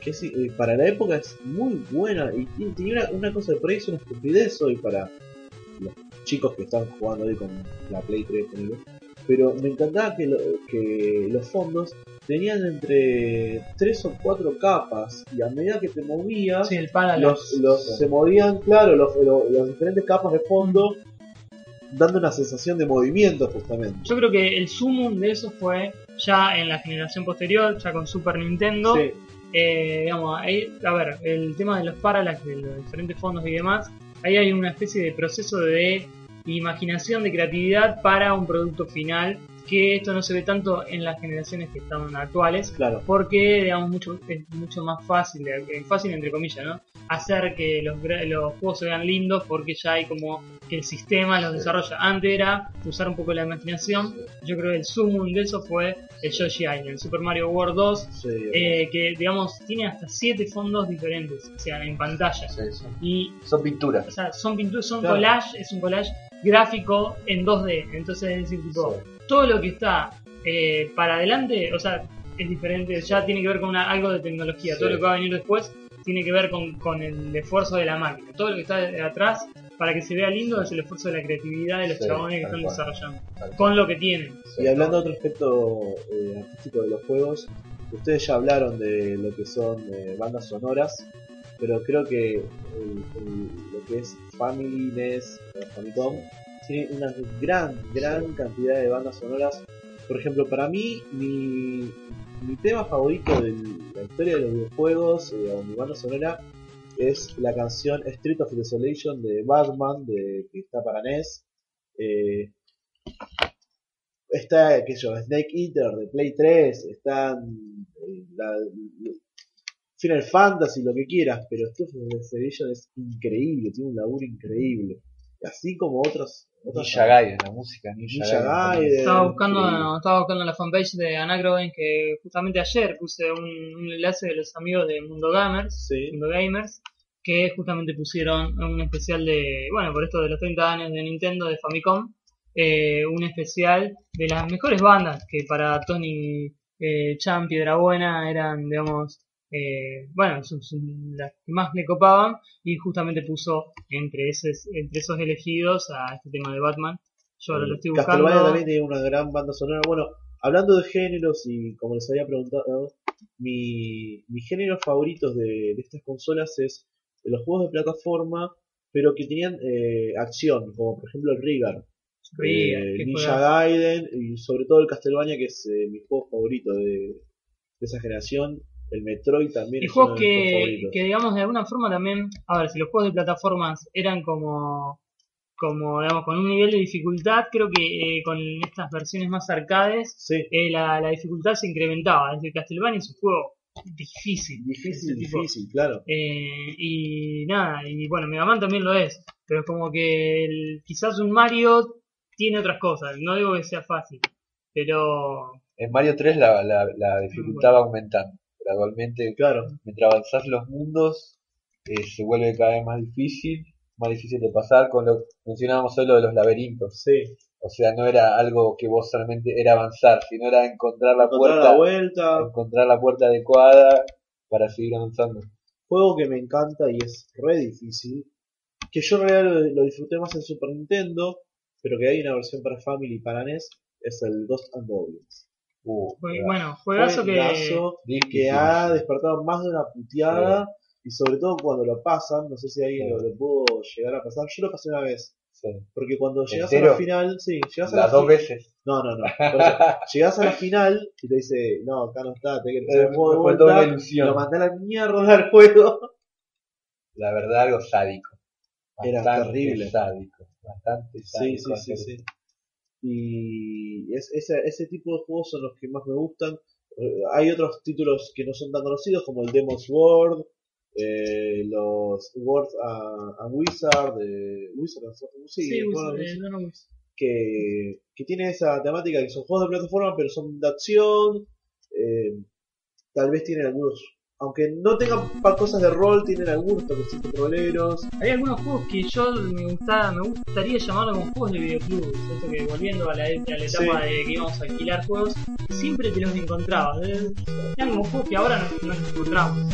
que eh, para la época es muy buena y tiene, una, cosa de por una estupidez hoy para los chicos que están jugando hoy con la Play 3, pero me encantaba que, que los fondos tenían entre 3 o 4 capas y a medida que te movías, los, los se movían, claro, los, los, diferentes capas de fondo dando una sensación de movimiento justamente. Yo creo que el sumum de eso fue ya en la generación posterior, ya con Super Nintendo. Eh, digamos, ahí, a ver, el tema de los parallax, de los diferentes fondos y demás, ahí hay una especie de proceso de imaginación, de creatividad para un producto final que esto no se ve tanto en las generaciones que están actuales, claro. porque digamos mucho es mucho más fácil, fácil entre comillas, ¿no? Hacer que los, los juegos se vean lindos porque ya hay como que el sistema los desarrolla. Antes era usar un poco la imaginación. Yo creo que el sumum de eso fue el Yoshi Island, Super Mario World 2, eh, que digamos tiene hasta siete fondos diferentes, o sea, en pantalla. Y son pinturas. O sea, son pinturas, son collage, es un collage gráfico en 2D. Entonces es decir, tipo, todo lo que está eh, para adelante, o sea, es diferente, ya tiene que ver con algo de tecnología. Todo lo que va a venir después tiene que ver con, el esfuerzo de la máquina. Todo lo que está de atrás, para que se vea lindo, es el esfuerzo de la creatividad de los chabones que están desarrollando. Con lo que tienen. Y hablando de otro aspecto eh, artístico de los juegos, ustedes ya hablaron de lo que son eh, bandas sonoras, pero creo que lo que es Family NES Famicom tiene una gran, gran cantidad de bandas sonoras. Por ejemplo, para mí, mi, mi tema favorito de la historia de los videojuegos, eh, o mi banda sonora, es la canción Street of Desolation de Batman, de, que está para NES. Eh, está, qué yo, Snake Eater de Play 3, están eh, la, Final Fantasy, lo que quieras, pero of Desolation es increíble, tiene un laburo increíble. Así como otros Ninja Gaiden, la música Ninja, Gaiden. Estaba buscando, estaba buscando la fanpage de Anacrogen que justamente ayer puse un, enlace de los amigos de Mundo Gamers, Mundo Gamers, que justamente pusieron un especial de, bueno, por esto de los 30 años de Nintendo, de Famicom, eh, un especial de las mejores bandas que para Tony eh, Chan Buena eran, digamos, eh, bueno, son, las que más le copaban y justamente puso entre, esos, entre esos elegidos a este tema de Batman. Yo ahora lo estoy buscando. Castlevania también tiene una gran banda sonora. Bueno, hablando de géneros y como les había preguntado, mi, mis géneros favoritos de, estas consolas es los juegos de plataforma, pero que tenían eh, acción, como por ejemplo el Rigar. Eh, Ninja Gaiden y sobre todo el Castlevania que es mi juego favorito de, de esa generación el Metroid también. Y juegos que, que, digamos, de alguna forma también, a ver, si los juegos de plataformas eran como, como digamos, con un nivel de dificultad, creo que eh, con estas versiones más arcades, eh, la, la, dificultad se incrementaba. Es decir, Castlevania es un juego difícil. Difícil, difícil, claro. Eh, y nada, y bueno, Mega Man también lo es, pero es como que quizás un Mario tiene otras cosas, no digo que sea fácil, pero... En Mario 3 la, la, la dificultad va aumentando gradualmente, claro. mientras avanzas los mundos, eh, se vuelve cada vez más difícil, más difícil de pasar, con lo mencionábamos solo de los laberintos. Sí. O sea, no era algo que vos solamente era avanzar, sino era encontrar la puerta, la vuelta. encontrar la puerta adecuada para seguir avanzando. Juego que me encanta y es re difícil, que yo en realidad lo, disfruté más en Super Nintendo, pero que hay una versión para Family y para NES, es el Ghost and Goblins. Uh, bueno, juegazo que, que ha despertado más de una puteada y sobre todo cuando lo pasan, no sé si alguien lo, pudo llegar a pasar, yo lo pasé una vez. Porque cuando llegas a la final, sí, llegas a las dos veces. No, no, no. (laughs) llegas a la final y te dice, no, acá no está, te que empezar el modo de vuelta. Una ilusión. Lo mandé a la mierda del juego. (laughs) La verdad, algo sádico. Era terrible. Sádico. Bastante sádico. Sí, sí, sí, sí. Y es, ese, ese tipo de juegos son los que más me gustan. Eh, hay otros títulos que no son tan conocidos como el Demon's World, eh, los Words a, Wizard, de Wizard, sí, sí que, que tiene esa temática que son juegos de plataforma pero son de acción. Eh, tal vez tienen algunos aunque no tengan cosas de rol, tienen algunos toquecitos roleros. Hay algunos juegos que yo me, gusta, me gustaría llamarlo como juegos de videoclub. Esto que volviendo a la, etapa de que íbamos a alquilar juegos, siempre te los encontrabas. ¿eh? Eran como juegos que ahora no, no encontramos.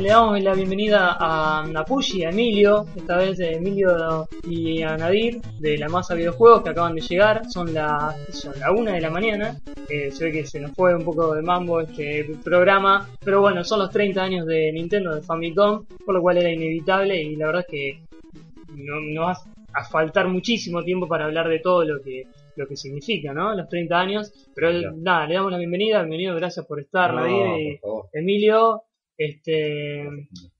La bienvenida a Napushi, a Emilio, esta vez Emilio y a Nadir de la masa videojuegos que acaban de llegar, son las la una de la mañana, eh, se ve que se nos fue un poco de mambo este programa, pero bueno, son los 30 años de Nintendo, de Famicom, por lo cual era inevitable y la verdad es que no, va a faltar muchísimo tiempo para hablar de todo lo que lo que significa, ¿no? Los 30 años, pero nada, le damos la bienvenida, bienvenido, gracias por estar, Nadir y Emilio, Este,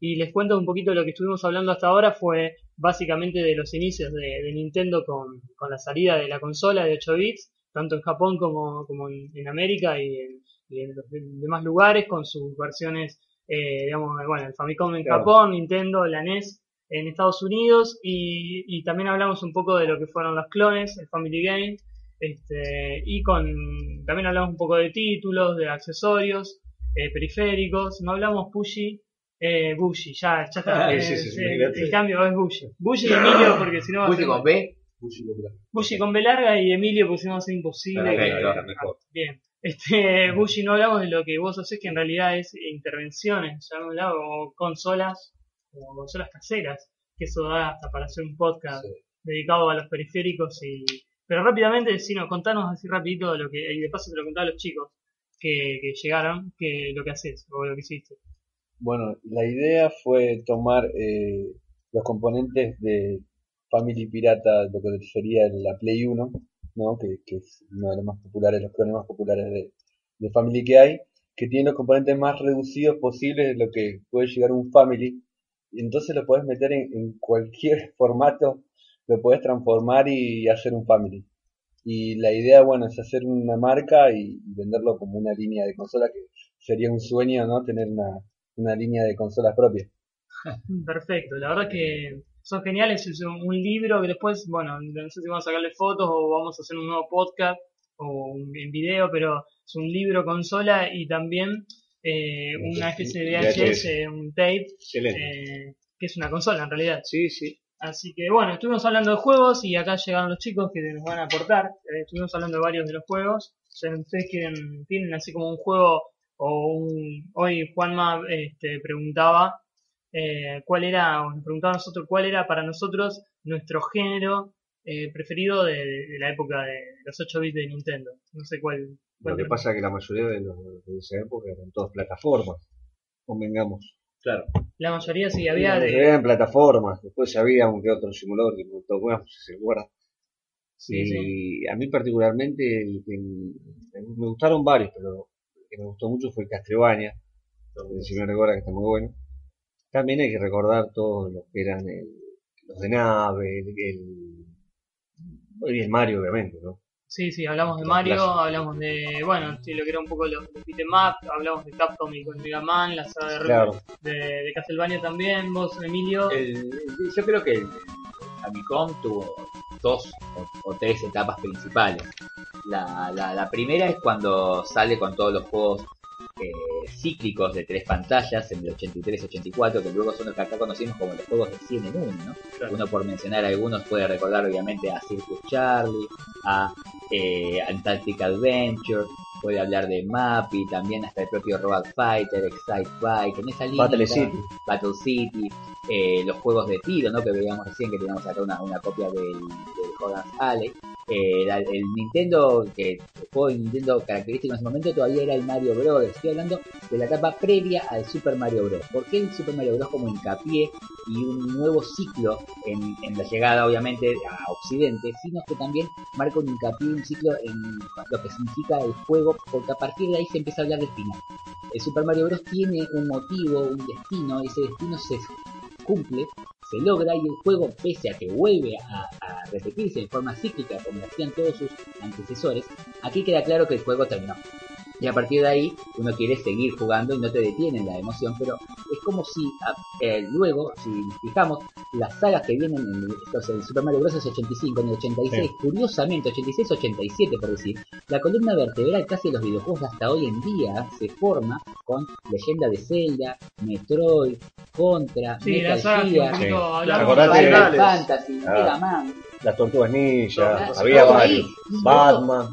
y les cuento un poquito lo que estuvimos hablando hasta ahora fue básicamente de los inicios de, Nintendo con, la salida de la consola de 8 bits, tanto en Japón como, como en, América y en, los demás lugares, con sus versiones, eh, digamos, bueno, el Famicom en Japón, Nintendo, la NES en Estados Unidos, y, y, también hablamos un poco de lo que fueron los clones, el Family Game, este, y con también hablamos un poco de títulos, de accesorios, eh, periféricos, no hablamos Pushy, eh, Bushi, ya, ya está. Eh, el cambio es Bushi. Bushi y Emilio, porque si no. Bushi con B. Bushi con B larga y Emilio, porque si no va a ser imposible. Ah, bien. Este, Bushi, no hablamos de lo que vos haces, que en realidad es intervenciones, ya o consolas, o consolas caseras, que eso da hasta para hacer un podcast dedicado a los periféricos y. Pero rápidamente, si no, contanos así rapidito lo que, y de paso te lo contaba a los chicos, que, llegaron, que lo que haces o lo que hiciste. Bueno, la idea fue tomar eh, los componentes de Family Pirata, lo que sería la Play 1, ¿no? que, es uno de los más populares, los clones más populares de, de Family que hay, que tiene los componentes más reducidos posibles de lo que puede llegar un Family. Y entonces lo puedes meter en, en cualquier (laughs) formato, lo puedes transformar y hacer un Family. Y la idea, bueno, es hacer una marca y venderlo como una línea de consola, que sería un sueño, ¿no? Tener una, una línea de consolas propia. (laughs) Perfecto, la verdad que son geniales. Es un libro que después, bueno, no sé si vamos a sacarle fotos o vamos a hacer un nuevo podcast o un, en video, pero es un libro consola y también eh, una especie de VHS, un tape, eh, que es una consola en realidad. Sí, sí. Así que bueno, estuvimos hablando de juegos y acá llegaron los chicos que nos van a aportar. Eh, estuvimos hablando de varios de los juegos. O ustedes quieren, tienen así como un juego o un... Hoy Juanma este, preguntaba eh, cuál era, o nos preguntaba a nosotros cuál era para nosotros nuestro género eh, preferido de, la época de los 8 bits de Nintendo. No sé cuál. Lo que pasa es que la mayoría de los de esa época eran todas plataformas. Convengamos. Claro. La mayoría sí había de. en plataformas, después había un que otro simulador que me tocó, (laughs) se acuerda. y a mí particularmente me gustaron varios, pero el que me gustó mucho fue el Castlevania, si me recuerda que está muy bueno. También hay que recordar todos los que eran los de nave, el, el, el Mario obviamente, ¿no? Sí, sí, hablamos de Mario, hablamos de, bueno, lo que era un poco los, beat'em hablamos de Capcom y con Mega Man, la saga de, de, Castlevania también, vos, Emilio. yo creo que el Famicom tuvo dos o, tres etapas principales. La, la, la primera es cuando sale con todos los juegos eh, cíclicos de tres pantallas en el 83-84, que luego son los que acá conocimos como los juegos de 100 en 1, ¿no? Uno por mencionar algunos puede recordar obviamente a Circus Charlie, a eh, Antarctic Adventure, puede hablar de Mappy, también hasta el propio Road Fighter, Excite Bike, en esa línea. Battle City. Battle City, eh, los juegos de tiro, ¿no? Que veíamos recién que teníamos acá una, una copia del, del Hogan's Alley. Eh, el Nintendo, que el juego de Nintendo característico en ese momento todavía era el Mario Bros. Estoy hablando de la etapa previa al Super Mario Bros. ¿Por qué el Super Mario Bros. como hincapié y un nuevo ciclo en, en la llegada, obviamente, a Occidente, sino que también marca un hincapié, un ciclo en lo que significa el juego, porque a partir de ahí se empieza a hablar del final. El Super Mario Bros. tiene un motivo, un destino, ese destino se cumple, se logra y el juego, pese a que vuelve a, repetirse de forma cíclica como lo hacían todos sus antecesores, aquí queda claro que el juego terminó. Y a partir de ahí uno quiere seguir jugando y no te detiene la emoción, pero es como si eh, luego, si fijamos, las sagas que vienen en el, Super Mario Bros. es 85, en el 86, curiosamente, 86-87 por decir, la columna vertebral casi de los videojuegos hasta hoy en día se forma con Leyenda de Zelda, Metroid, Contra, Metal Gear, Final Fantasy, Mega Man las tortugas ninja, había varios, Batman.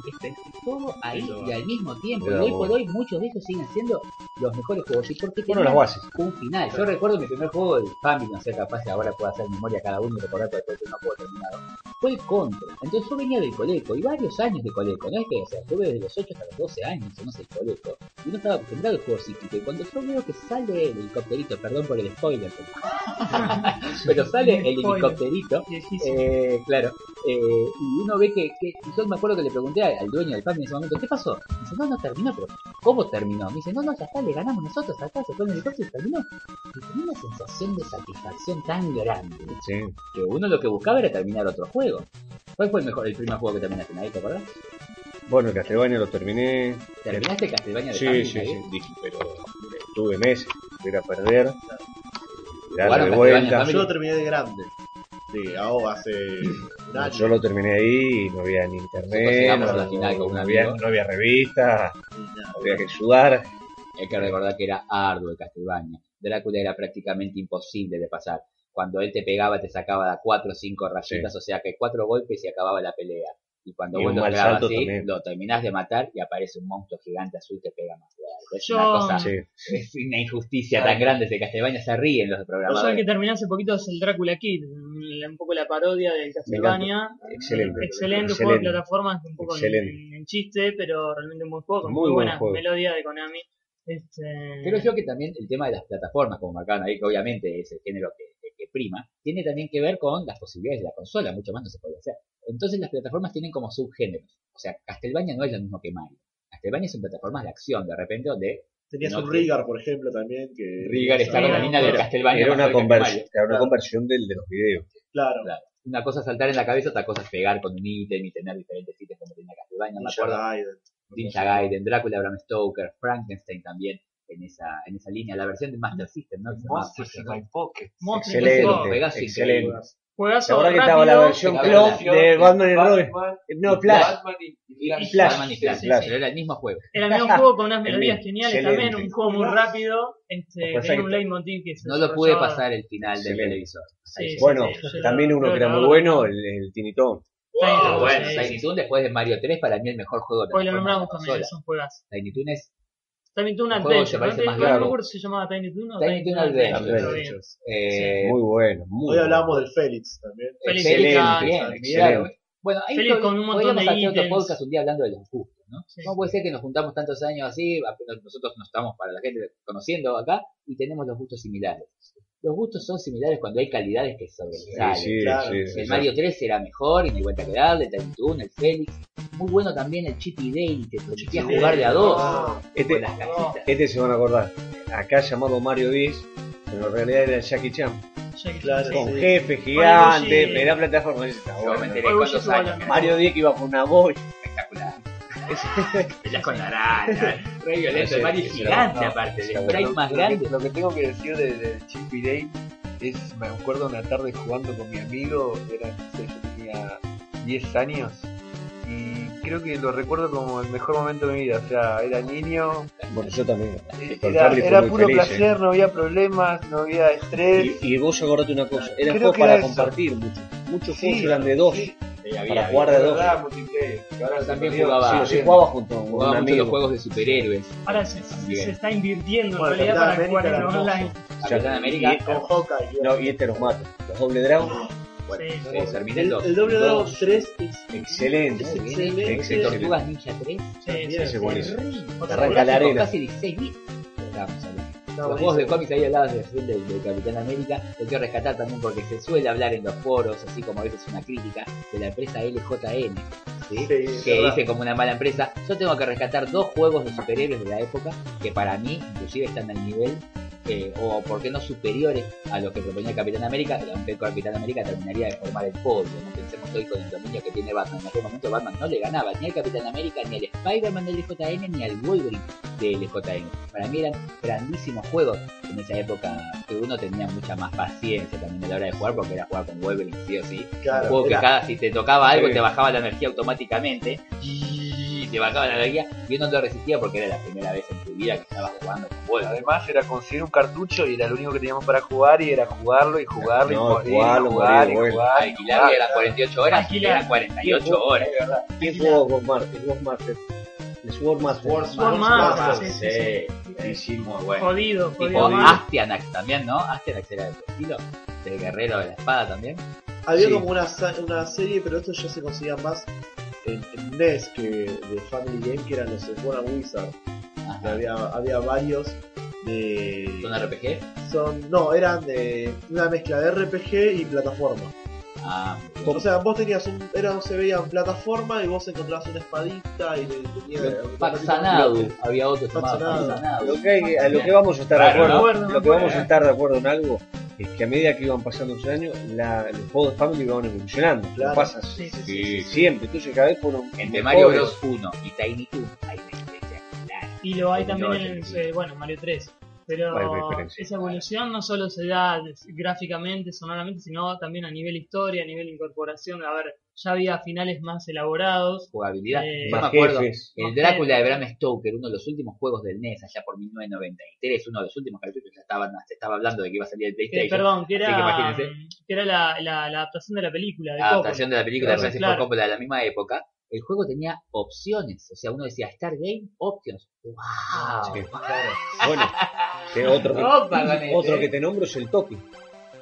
todo ahí y al mismo tiempo. Y hoy por hoy muchos de ellos siguen siendo los mejores juegos. ¿Y porque bueno, las bases. un final? Yo recuerdo mi primer juego del Family, no sé, capaz de ahora puedo hacer memoria cada uno y recordar todo el no juego terminado. Fue el Contra. Entonces yo venía del coleco y varios años de coleco. No es que, o sea, tuve desde los 8 hasta los 12 años, no sé, el coleco. Y no estaba acostumbrado al juego cíclico. Y cuando yo veo que sale el helicópterito, perdón por el spoiler, pero, (laughs) sale el helicópterito, eh, claro. Eh, y uno ve que, que, yo me acuerdo que le pregunté al, dueño del parque en ese momento, ¿qué pasó? dice, no, no terminó, pero ¿Cómo terminó? Me dice, no, no, ya está, le ganamos nosotros acá, se fue en el helicóptero y terminó. Y tenía una sensación de satisfacción tan grande que uno lo que buscaba era terminar otro juego. ¿Cuál fue el mejor, el primer juego que terminaste? ¿Nadie te acordás? Bueno, Castlevania lo terminé. ¿Terminaste Castlevania de Sí, sí, sí, dije, pero tuve meses, era perder, darle de vuelta. Yo lo terminé de grande. Sí, ahora hace un año. Yo lo terminé ahí y no había ni internet, no, la final con un no había, no había revista, había que sudar. Hay que recordar que era arduo el Castlevania. Drácula era prácticamente imposible de pasar. Cuando él te pegaba te sacaba a cuatro o cinco rayitas, o sea que cuatro golpes y acababa la pelea. Y cuando Y vos un lo así, también. lo terminás de matar y aparece un monstruo gigante azul y te pega más. Es Yo- una cosa, Sí. es una injusticia tan grande de Castlevania se ríen los Yo el programadores. que terminé hace poquito es el Drácula Kid, un poco la parodia del Castlevania. Excelente. Excelente, Excelente. juego de plataformas, un poco en, chiste, pero realmente muy juego, con Muy muy, buen buena juego. melodía de Konami. Este, Creo yo que también el tema de las plataformas, como marcaban ahí, que obviamente es el género que, que- que prima, tiene también que ver con las posibilidades de la consola, mucho más no se puede hacer. Entonces las plataformas tienen como subgéneros. O sea, Castlevania no es lo mismo que Mario. Castlevania son plataformas de acción, de repente, donde Tenías No, un Rigar, por ejemplo, también. que Rigar está con la línea de. Castlevania. Era una, conversión, era una conversión del, de los videos. Claro. Claro. Una cosa es saltar en la cabeza, otra cosa es pegar con un ítem y tener diferentes ítems como tenía Castlevania. Me Ninja acuerdo Gaiden. Ninja Gaiden, Drácula, Bram Stoker, Frankenstein también en esa, en esa línea, la versión de Master System, ¿no? Monsters in System, my pocket. Monstruos Excelente, excelente. Juegazo ¿Te acuerdas que estaba la versión la clon versión de Batman y Robin? No, Flash. Batman y, Flash. Sí, pero era el mismo juego. Era el mismo juego con unas El melodías geniales también, un juego muy rápido, este, un leitmotiv que se No lo pude pasar el final del televisor. Bueno, también uno que era muy ahora- bueno, el, Tinitón. Tiny Toon, después de Mario 3 para mí el mejor juego de Hoy lo nombramos también, un juegazo. Tiny Toon es Tiny Toon El juego Adventure, te parece ¿no? más No me acuerdo si se llamaba Tiny Toon o Tiny Toon bien. eh, Muy bueno. Muy Hoy bueno. hablábamos del Félix también. Félix excelente. Bueno, ahí Félix con un montón podríamos de hacer otro podcast un día hablando de los gustos, ¿no? Sí. No puede ser que nos juntamos tantos años así, nosotros nos estamos para la gente conociendo acá y tenemos los gustos similares. Los gustos son similares cuando hay calidades que sobresalen. Sí, sí, Claro. sí, El sí. Mario 3 era mejor y no hay vuelta que darle, el Tiny Toon, el Félix. Muy bueno también el Chippy Day, te permitía jugar de a dos. Ah, Este, este se van a acordar. Acá llamado Mario 10, pero en realidad era el Jackie Chan. Jackie Claro, Chan, Con sí. jefe gigante, Mario me da plataforma. Hoy de voy cuántos yo años. Mario 10 que iba con una boy. espectacular. (laughs) Peleas con la araña, (laughs) re violento. El Mario es gigante no, aparte, el sprite Lo- más lo grande. que- Lo que tengo que decir de, de Day es, me acuerdo una tarde jugando con mi amigo, era, no sé, yo tenía 10 años creo que lo recuerdo como el mejor momento de mi vida, o sea, era niño, Bueno, yo también. eh, era, era puro feliz, ¿eh? placer, no había problemas, no había estrés. Y, y vos acordate una cosa, eran Creo juegos para era eso. compartir mucho. Muchos Sí, juegos eran de dos, sí, Sí, había- para jugar de dos. ahora se También jugaba- Sí, jugaba junto con Jugaba un mucho amigo. los juegos de superhéroes. Ahora se, está invirtiendo en Bueno, realidad Capitán para jugar en América era online. Capitán Y- América, Con Hawkeye. No, y este los mato. Los doble dragon, bueno, Sí, eh, terminé El, el Double Dragon Dos. 3 es excelente. Bien. excelente. Excelente. Tortugas Ninja 3. Sí, sí, Ese sí. es buenísimo. Arranca la arena. Casi 16 bits. Estábamos hablando. Está Los juegos de cómics ahí hablabas de, de, de Capitán América, lo quiero rescatar también porque se suele hablar en los foros, así como a veces una crítica, de la empresa LJN, ¿sí? Sí, es que verdad. dicen como una mala empresa. Yo tengo que rescatar dos juegos de superhéroes de la época que para mí inclusive están al nivel, eh, o por qué no superiores a lo que proponía Capitán América, aunque el Capitán América terminaría de formar el podio. No pensemos hoy con el dominio que tiene Batman. En aquel momento Batman no le ganaba ni al Capitán América, ni al Spider-Man del LJN, ni al Wolverine del LJN. Para mí eran grandísimos juegos en esa época que uno tenía mucha más paciencia también a la hora de jugar porque era jugar con Wolverine sí o sí. Claro, un juego era- que cada si te tocaba algo Sí. te bajaba la energía automáticamente y te bajaba la energía y uno no lo resistía porque era la primera vez en tu vida que estabas jugando con Wolverine. Además era conseguir un cartucho y era lo único que teníamos para jugar y era jugarlo y jugarlo y No, morir, y jugarlo, jugar morir, y bueno. jugar y Alquilar jugar. eran 48 horas, Alquilar. eran 48 horas. ¿Quién jugó con Marte? Sword Master. El Sword Master. Sword Master, sí, sí, sí. Muy bueno. Jodido, Tipo jodido. Astianax también, ¿no? Astianax era de tu estilo, del guerrero de la espada también. Había Sí. como una, una serie, pero esto ya se conseguía más en, en NES que de Family Game, que eran los Swan Wizard. Que había, había varios de. ¿Son RPG? Son, no, eran de una mezcla de RPG y plataforma. Ah, O sea, vos tenías un. Era, se veía en plataforma y vos encontrabas una espadita y le tenías. Paxanadu, había otro Paxanadu. Paxanadu. Lo que hay- a lo que vamos a estar de acuerdo, ¿no? lo que vamos a estar de acuerdo en algo es que a medida que iban pasando los años, la, los juegos de Family iban evolucionando. Claro. Lo pasa Sí, sí, sí. Sí, sí. siempre. Entonces cada vez fueron Entre. Mario Bros 1 y Tiny Toon hay una diferencia clara. Y lo hay también en, eh, bueno, Mario 3. Pero esa evolución no solo se da gráficamente, sonoramente, sino también a nivel historia, a nivel incorporación. A ver, ya había finales más elaborados. Jugabilidad. Eh, Yo me Más acuerdo, jefes. el Drácula de Bram Stoker, uno de los últimos juegos del NES, allá por 1993, uno de los últimos capítulos ya estaban, se estaba hablando de que iba a salir el Que, PlayStation. perdón, que era, que era la, la, la adaptación de la película. De la adaptación de la película de Francis claro. Ford Coppola de la misma época, el juego tenía opciones. O sea, uno decía Stargame Options. ¡Wow! Sí, Bueno, que (laughs) otro, que, Opa, ganete. otro que te nombro es el Toki.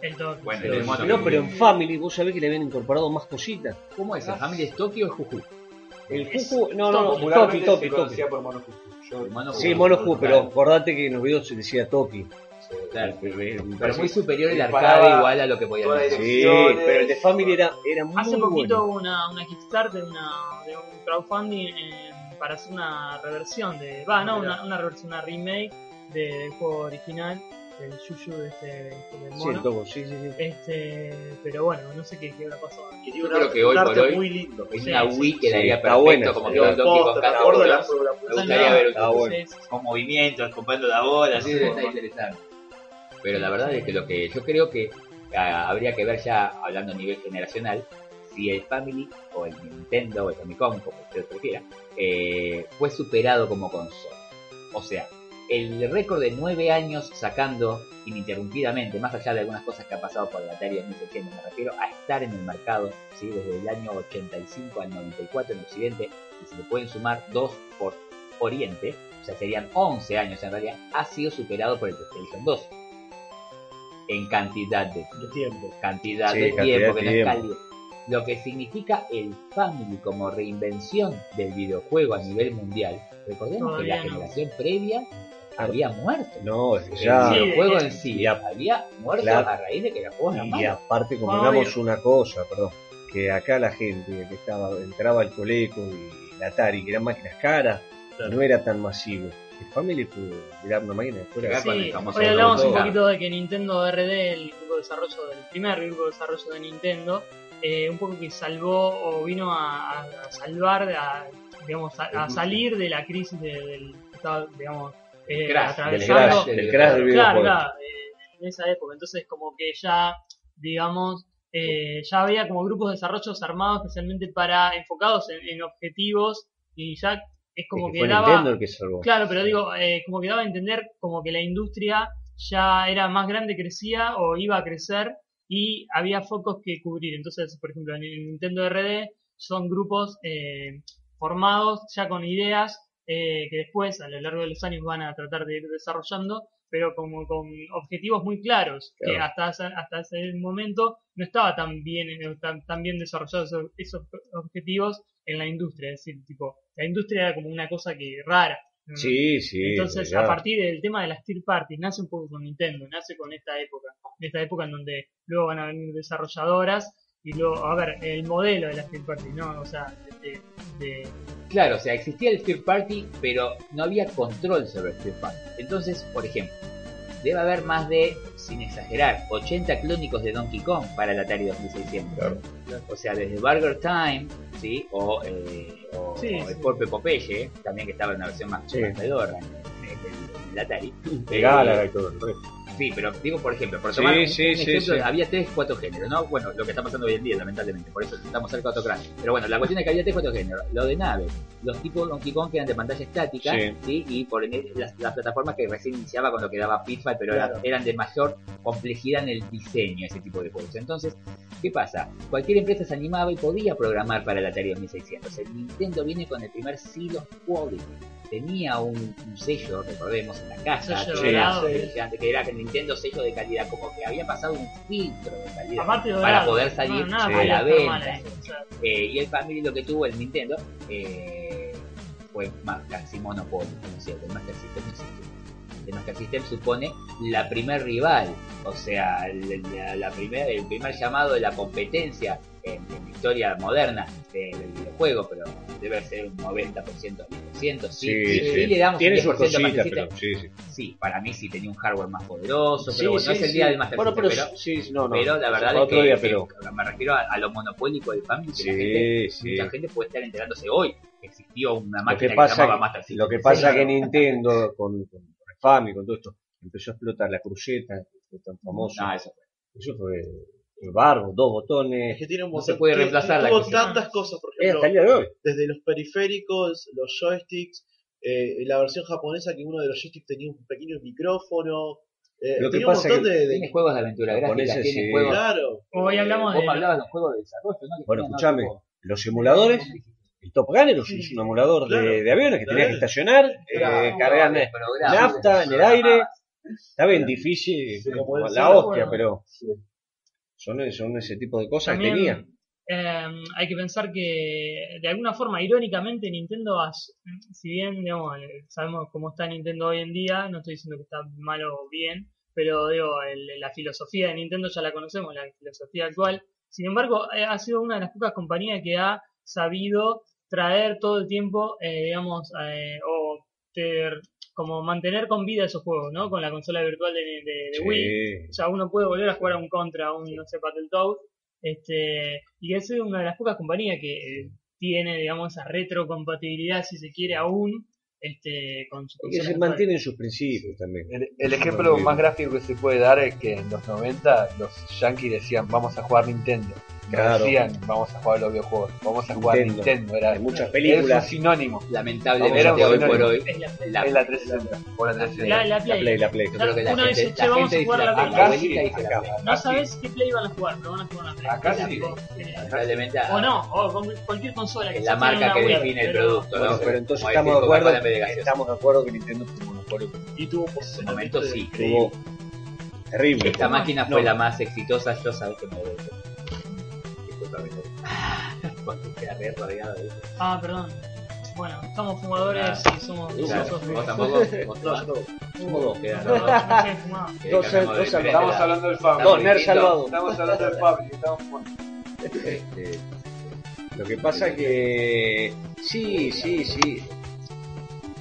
El toque. Bueno, Pero, el mono no, pero en Family vos sabés que le habían incorporado más cositas. ¿Cómo es? ¿El Family es Tokio o es Juju? El Juju, no, no, no, Toki, Toki, Toki. conocía por Mono Juju. Yo- Mono Sí. Mono Juju, pero acordate que en los videos se decía Toki. Claro. Pero, eh, muy superior el arcade igual a lo que podía hacer. Sí, direcciones. pero el de Family era, era muy Hace poquito bueno. hubo una, una Kickstarter, una, de un crowdfunding eh, para hacer una reversión de. Va, no, una, una reversión, una remake de- del juego original, del Yuyu de este, del Sí, el Toki, sí, sí, sí. Este, pero bueno, no sé qué, qué habrá pasado. Yo un creo arte- que hoy un por hoy muy lindo. Es Sí, una sí, Wii sí. que Sí, daría está perfecto buena, como que un está Donkey Posta, me gustaría ver bueno. Sí. con movimientos, comprando la bola, así Sí. está interesante. Pero la verdad es que lo que yo creo que ah, habría que ver ya, hablando a nivel generacional, si el Family o el Nintendo o el Famicom, como usted prefiera, eh, fue superado como consola. O sea, el récord de nueve años sacando ininterrumpidamente, más allá de algunas cosas que ha pasado por la Atari 2600, me refiero a estar en el mercado, ¿sí? desde el año 85 al 94 en Occidente, y se le pueden sumar dos por Oriente, o sea, serían 11 años en realidad, ha sido superado por el PlayStation 2. En cantidad de De tiempo. cantidad Sí, de cantidad tiempo, de que no es tiempo. calidad. Lo que significa el Family como reinvención del videojuego a nivel mundial. Recordemos que la no. generación previa había muerto. No, El ya. Sí, videojuego en sí y a- había muerto Claro. a raíz de que la juegos eran Y aparte, Obvio. convengamos una cosa, perdón, que acá la gente que estaba entraba al coleco y la Atari, que eran máquinas caras, Claro. no era tan masivo. Family fue, era una máquina fuera. Sí, hoy hablamos un poquito de que Nintendo RD, el grupo de desarrollo del primer grupo de desarrollo de Nintendo, eh, un poco que salvó o vino a, salvar, a, digamos, a, a salir de la crisis de- del digamos, eh, Crash, Del atravesando. crash, del crash del Claro, eh, en esa época. Entonces, como que ya, digamos, eh, ya había como grupos de desarrollos armados especialmente para enfocados en, en objetivos y ya es como Es que, daba. Nintendo el que salvó. Claro, pero digo, eh, como que daba a entender como que la industria ya era más grande, crecía o iba a crecer y había focos que cubrir. Entonces, por ejemplo, en el Nintendo RD son grupos eh, formados ya con ideas eh, que después a lo largo de los años van a tratar de ir desarrollando, pero como con objetivos muy claros, que hasta, hasta ese momento no estaba tan bien, eh, tan, tan bien desarrollados esos, esos objetivos en la industria. Es decir, tipo, la industria era como una cosa que rara. ¿no? Sí, sí. Entonces, ya. a partir del tema de las tier parties, nace un poco con Nintendo, nace con esta época, en esta época en donde luego van a venir desarrolladoras y luego, a ver, el modelo de las tier parties, ¿no? O sea, de, de- Claro, o sea, existía el Third Party, pero no había control sobre el Third Party. Entonces, por ejemplo, debe haber más de, sin exagerar, 80 clónicos de Donkey Kong para el Atari 2600. O sea, desde Burger Time, ¿sí? O, eh, o, Sí, o el sí. Porpe Popeye, también que estaba en una versión más Sí. más pedorra en, en- en el Atari. Eh, Galaga y todo el resto. Sí, pero digo, por ejemplo, por Sí, tomar un, sí, un sí, ejemplo, sí. había tres, cuatro géneros, ¿no? Bueno, lo que está pasando hoy en día, lamentablemente, por eso estamos cerca de otro crash. Pero bueno, la cuestión es que había tres, cuatro géneros. Lo de naves, los tipos Donkey Kong que eran de pantalla estática, Sí. ¿sí? Y por las, las plataformas que recién iniciaba con lo que daba Pitfall, pero eran- Claro. eran de mayor complejidad en el diseño, ese tipo de juegos. Entonces, ¿qué pasa? Cualquier empresa se animaba y podía programar para el Atari 2600. El Nintendo viene con el primer Seal of Quality. Tenía un, un sello, recordemos, en la caja, Sello que era, que era- Nintendo sello de calidad, como que había pasado un filtro de calidad de para poder salir no, a la venta. Eh, y el Family lo que tuvo el Nintendo eh, fue más casi monopolio, ¿no es cierto? El Master System existió. el Master System supone la primer rival, o sea, la, primer, el primer llamado de la competencia en, la historia moderna del videojuego, pero debe ser un 90% 100%. Sí, sí, sí, le damos Tiene un 10% pero, sí, sí. sí, para mí sí tenía un hardware más poderoso, pero bueno, no es el día del Master bueno, System, pero, pero, la verdad es que, pero... me refiero a, lo monopólico del Family, que la gente, mucha gente puede estar enterándose hoy. Existió una máquina que, pasa, que se llamaba Master System. Lo que pasa es que Nintendo, con, con el Family, con todo esto, empezó a explotar la cruceta, que fue tan famoso. No, eso fue. Eso fue barro, dos botones. que tiene un no se puede reemplazar la Tuvo tantas cosas, por ejemplo, desde los periféricos, los joysticks, eh, la versión japonesa que uno de los joysticks tenía un pequeño micrófono. Eh, Lo que pasa un montón de, Tiene juegos de aventura gráfica, tiene sí. juegos... Claro. Hoy hablamos Vos de... hablabas de los juegos de desarrollo, ¿no? Bueno, escúchame, los emuladores, el Top Gunner es un emulador de, de, aviones que tenías que estacionar, eh, cargar nafta en el aire. Está bien difícil, como la hostia, pero son, son ese tipo de cosas que tenía. Eh, hay que pensar que de alguna forma, irónicamente, Nintendo, si bien digamos, sabemos cómo está Nintendo hoy en día, no estoy diciendo que está mal o bien, pero digo, la filosofía de Nintendo ya la conocemos, la filosofía actual. Sin embargo, eh, ha sido una de las pocas compañías que ha sabido traer todo el tiempo, eh, digamos, eh, o ter, como mantener con vida esos juegos, ¿no? Con la consola virtual de, de, Wii. O sea, uno puede volver a jugar a un contra, un, no sé, Battletoads. Este, y que es una de las pocas compañías que tiene, digamos, esa retrocompatibilidad, si se quiere, aún este, con su Que se mantienen sus principios también. El, ejemplo más gráfico que se puede dar es que en los 90 los yankees decían vamos a jugar Nintendo. Claro. decían vamos a jugar los videojuegos, vamos a jugar Nintendo. Era, muchas películas. Era un sinónimo. Lamentablemente hoy por hoy es la, la, 360. O la 360. La, la, Play. La Play, Yo creo que la Una gente, vez la vamos a jugar a la Play. Acá sí, acá, no sabes qué Play van a jugar, pero van a jugar a la Play. Acá sí. Lamentablemente. O no, o con cualquier consola. Es la marca que define el producto. Pero entonces estamos de acuerdo. Estamos de acuerdo que Nintendo tuvo un monopolio. Y tuvo un momento sí. Tuvo terrible. Esta máquina fue la más exitosa. Yo sabes que me (laughs) Ah, perdón. Bueno, somos fumadores ah, y somos claro. ¿Vos tampoco? ¿Vos (laughs) Somos dos. Dos Estamos hablando del Fabio. Dos, Ner salvado. Estamos hablando del Fabio. Estamos fumando. Este, lo que pasa que sí, sí, sí.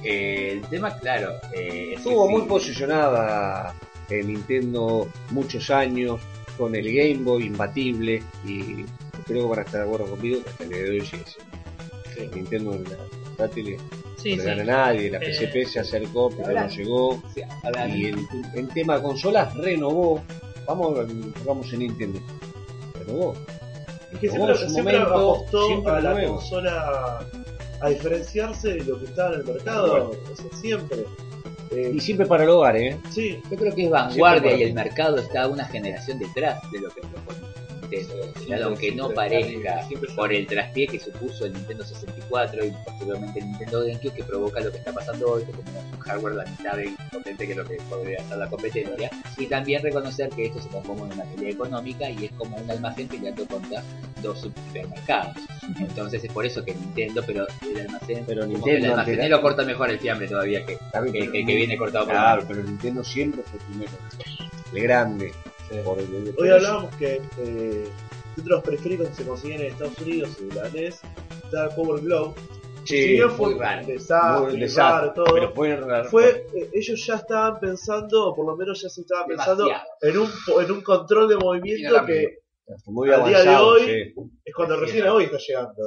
Eh, el tema, claro, eh, estuvo muy posicionada en Nintendo muchos años con el Game Boy imbatible y creo que van a estar de acuerdo conmigo que hasta el día de hoy sigue siendo. Nintendo en la portátil sí, no gana nadie, la PSP eh, se acercó pero no llegó y en, en, tema de consolas renovó, vamos, vamos en Nintendo, renovó. Es que siempre, siempre momento, apostó siempre a la consola a diferenciarse de lo que estaba en el mercado, bueno. siempre. Eh, y siempre para el hogar, ¿eh? Sí. Yo creo que es vanguardia y el mercado está una generación detrás de lo que propone Aunque no parezca por el traspié que supuso el Nintendo 64 y posteriormente el Nintendo GameCube que provoca lo que está pasando hoy, que tenemos un hardware la mitad de potente que lo que podría ser la competencia, y también reconocer que esto se transforma en una pelea económica y es como un almacén peleando contra dos supermercados. Entonces es por eso que Nintendo, pero el almacén, pero Nintendo, el almacenero corta mejor el fiambre todavía que, que, que, viene cortado por Claro, pero Nintendo siempre fue primero. El grande. Hoy hablábamos que eh, de los periféricos que se consiguen en Estados Unidos, y la NES, está Power Glove. Sí, fue muy raro. todo. Pero fue, raro. fue eh, ellos ya estaban pensando, o por lo menos ya se estaba pensando, en un, en un control de movimiento que muy al día de hoy es cuando recién hoy está llegando.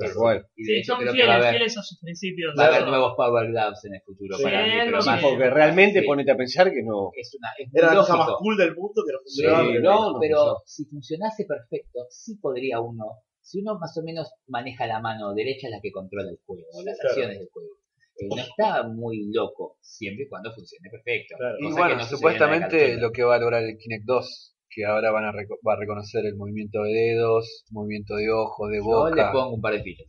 Sí, son fieles, fieles a sus principios. Va a haber nuevos Power Gloves en el futuro para mí, pero más porque realmente ponete a pensar que no. Es una, es Era la cosa más cool del mundo que no funcionaba. no, pero si funcionase perfecto, sí podría uno. Si uno más o menos maneja la mano derecha, es la que controla el juego, las acciones del juego. Eh, no está muy loco, siempre y cuando funcione perfecto. Y bueno, supuestamente lo que va a lograr el Kinect 2 que ahora van a va a reconocer el movimiento de dedos, movimiento de ojos, de boca. Yo le pongo un par de fichas.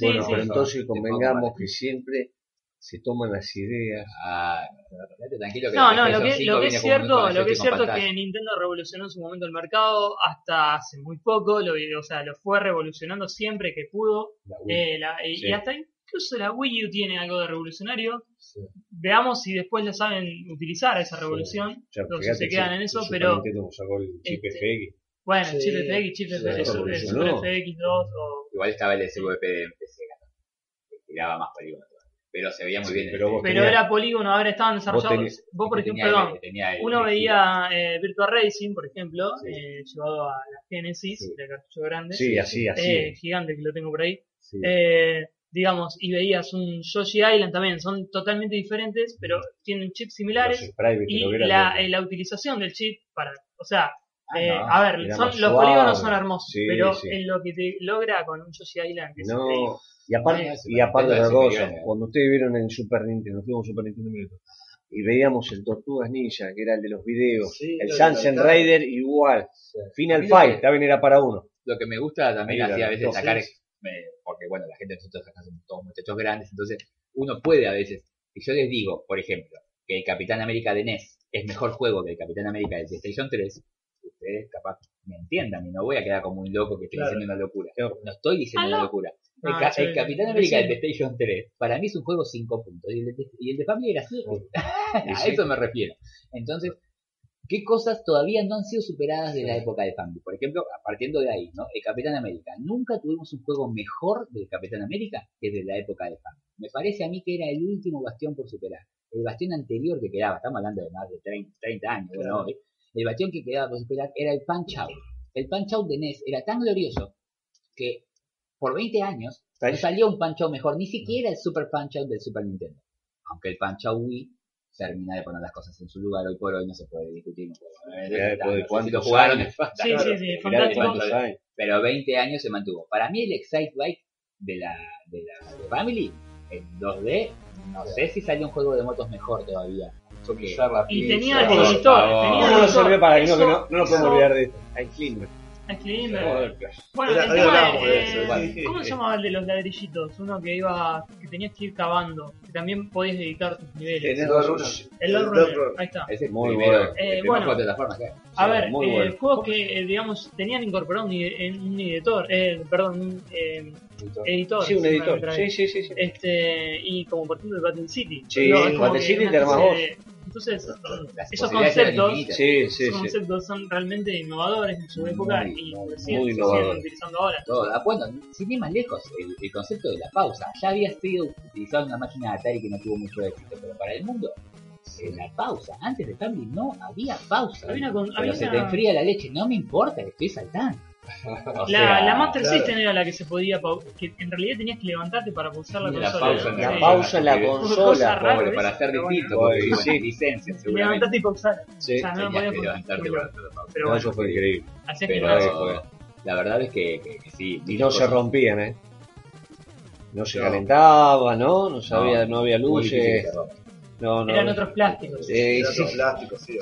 bueno, pero entonces convengamos que siempre se toman las ideas. Ah, tranquilo que no, no, lo que, lo que es cierto, lo que es cierto es que Nintendo revolucionó en su momento el mercado hasta hace muy poco, lo, o sea, lo fue revolucionando siempre que pudo. Eh, la, y, hasta ahí incluso la Wii U tiene algo de revolucionario. Veamos si después la saben utilizar esa revolución. entonces se quedan en eso, pero. Este, bueno, chip FX, chip FX, Super FX2 o... Igual estaba el SVP de PC, que tiraba más polígonos pero se veía muy bien. Pero, era polígono, ahora estaban desarrollados. Vos, por ejemplo, perdón, uno veía eh, Virtua Racing, por ejemplo, eh, llevado a la Genesis, de cartucho grande. Sí, así, así. Eh, gigante que lo tengo por ahí. Eh, digamos, y veías un Yoshi Island también, son totalmente diferentes, pero tienen chips similares. Y la, la, utilización del chip para, o sea, Ah, eh, a ver, los polígonos son hermosos, pero en lo que te logra con un Yoshi Island. Que no, y aparte, y aparte de la cosa, cuando ustedes vieron en Super Nintendo, fuimos Super Nintendo y veíamos el Tortugas Ninja, que era el de los videos, el Sunset Raider igual, Final Fight, también era para uno. Lo que me gusta también así a veces sacar, porque bueno, la gente de nosotros acá somos todos muchachos grandes, entonces uno puede a veces, y yo les digo, por ejemplo, que el Capitán América de NES es mejor juego que el Capitán América de PlayStation 3, ustedes capaz me entiendan y no voy a quedar como un loco que estoy diciendo una locura. No estoy diciendo una locura. El, Capitán América de PlayStation 3 para mí es un juego 5 puntos y el de, y el de Family era 7. (laughs) a eso me refiero. Entonces, ¿qué cosas todavía no han sido superadas de la época de Family? Por ejemplo, partiendo de ahí, ¿no? El Capitán América. Nunca tuvimos un juego mejor del Capitán América que de la época de Family. Me parece a mí que era el último bastión por superar. El bastión anterior que quedaba, estamos hablando de más de 30, años, bueno, el bastión que quedaba por superar era el Punch Out. El Punch Out de NES era tan glorioso que por 20 años no salió un Punch Out mejor, ni siquiera el Super Punch Out del Super Nintendo. Aunque el Punch Out Wii termina de poner las cosas en su lugar hoy por hoy, no se puede discutir. No puede, si lo jugaron es Sí, sí, sí, fantástico. Pero 20 años se mantuvo. Para mí el Excite Bike de la, de la Family, en 2D, no sé si salió un juego de motos mejor todavía. Y tenía el editor. No, no no, no, no nos podemos olvidar de esto. Hay Climber. Bueno, el tema de, ¿cómo se llamaba el de los ladrillitos? Uno que iba, que tenías que ir cavando, que también podías editar tus niveles. El Lord Runner, ahí está. Ese es muy bueno. Eh, bueno, a ver, eh, juegos que, eh, digamos, tenían incorporado un, un editor, eh, perdón, un eh, editor. Sí, un editor. Sí, sí, sí, sí. Este, y como por ejemplo el Battle City. Sí, el Battle City te armas vos. Entonces, esos conceptos, sí, sí, esos conceptos son realmente innovadores en su época y se siguen utilizando ahora. Todo. Ah, bueno, sin ir más lejos, el, concepto de la pausa. Ya había sido utilizado en una máquina de Atari que no tuvo mucho éxito, pero para el mundo en la pausa. Antes de Family no había pausa. Había una, pero se te enfría la leche. No me importa, estoy saltando. (laughs) la, la, Master System era la que se podía que en realidad tenías que levantarte para pausar la, la consola. Pausa, la pausa en la consola. Pobre, para hacer distinto, porque sí. licencia Levantarte y pausar. Sí, o sea, no podías levantarte para hacer la pausa. Pero bueno, eso fue increíble. Así pero, la verdad es que, que, sí. Y no se rompían, ¿eh? No se calentaba, ¿no? No, sabía, no había luces. No, no. Eran otros plásticos. Sí, sí. Otros plásticos, sí,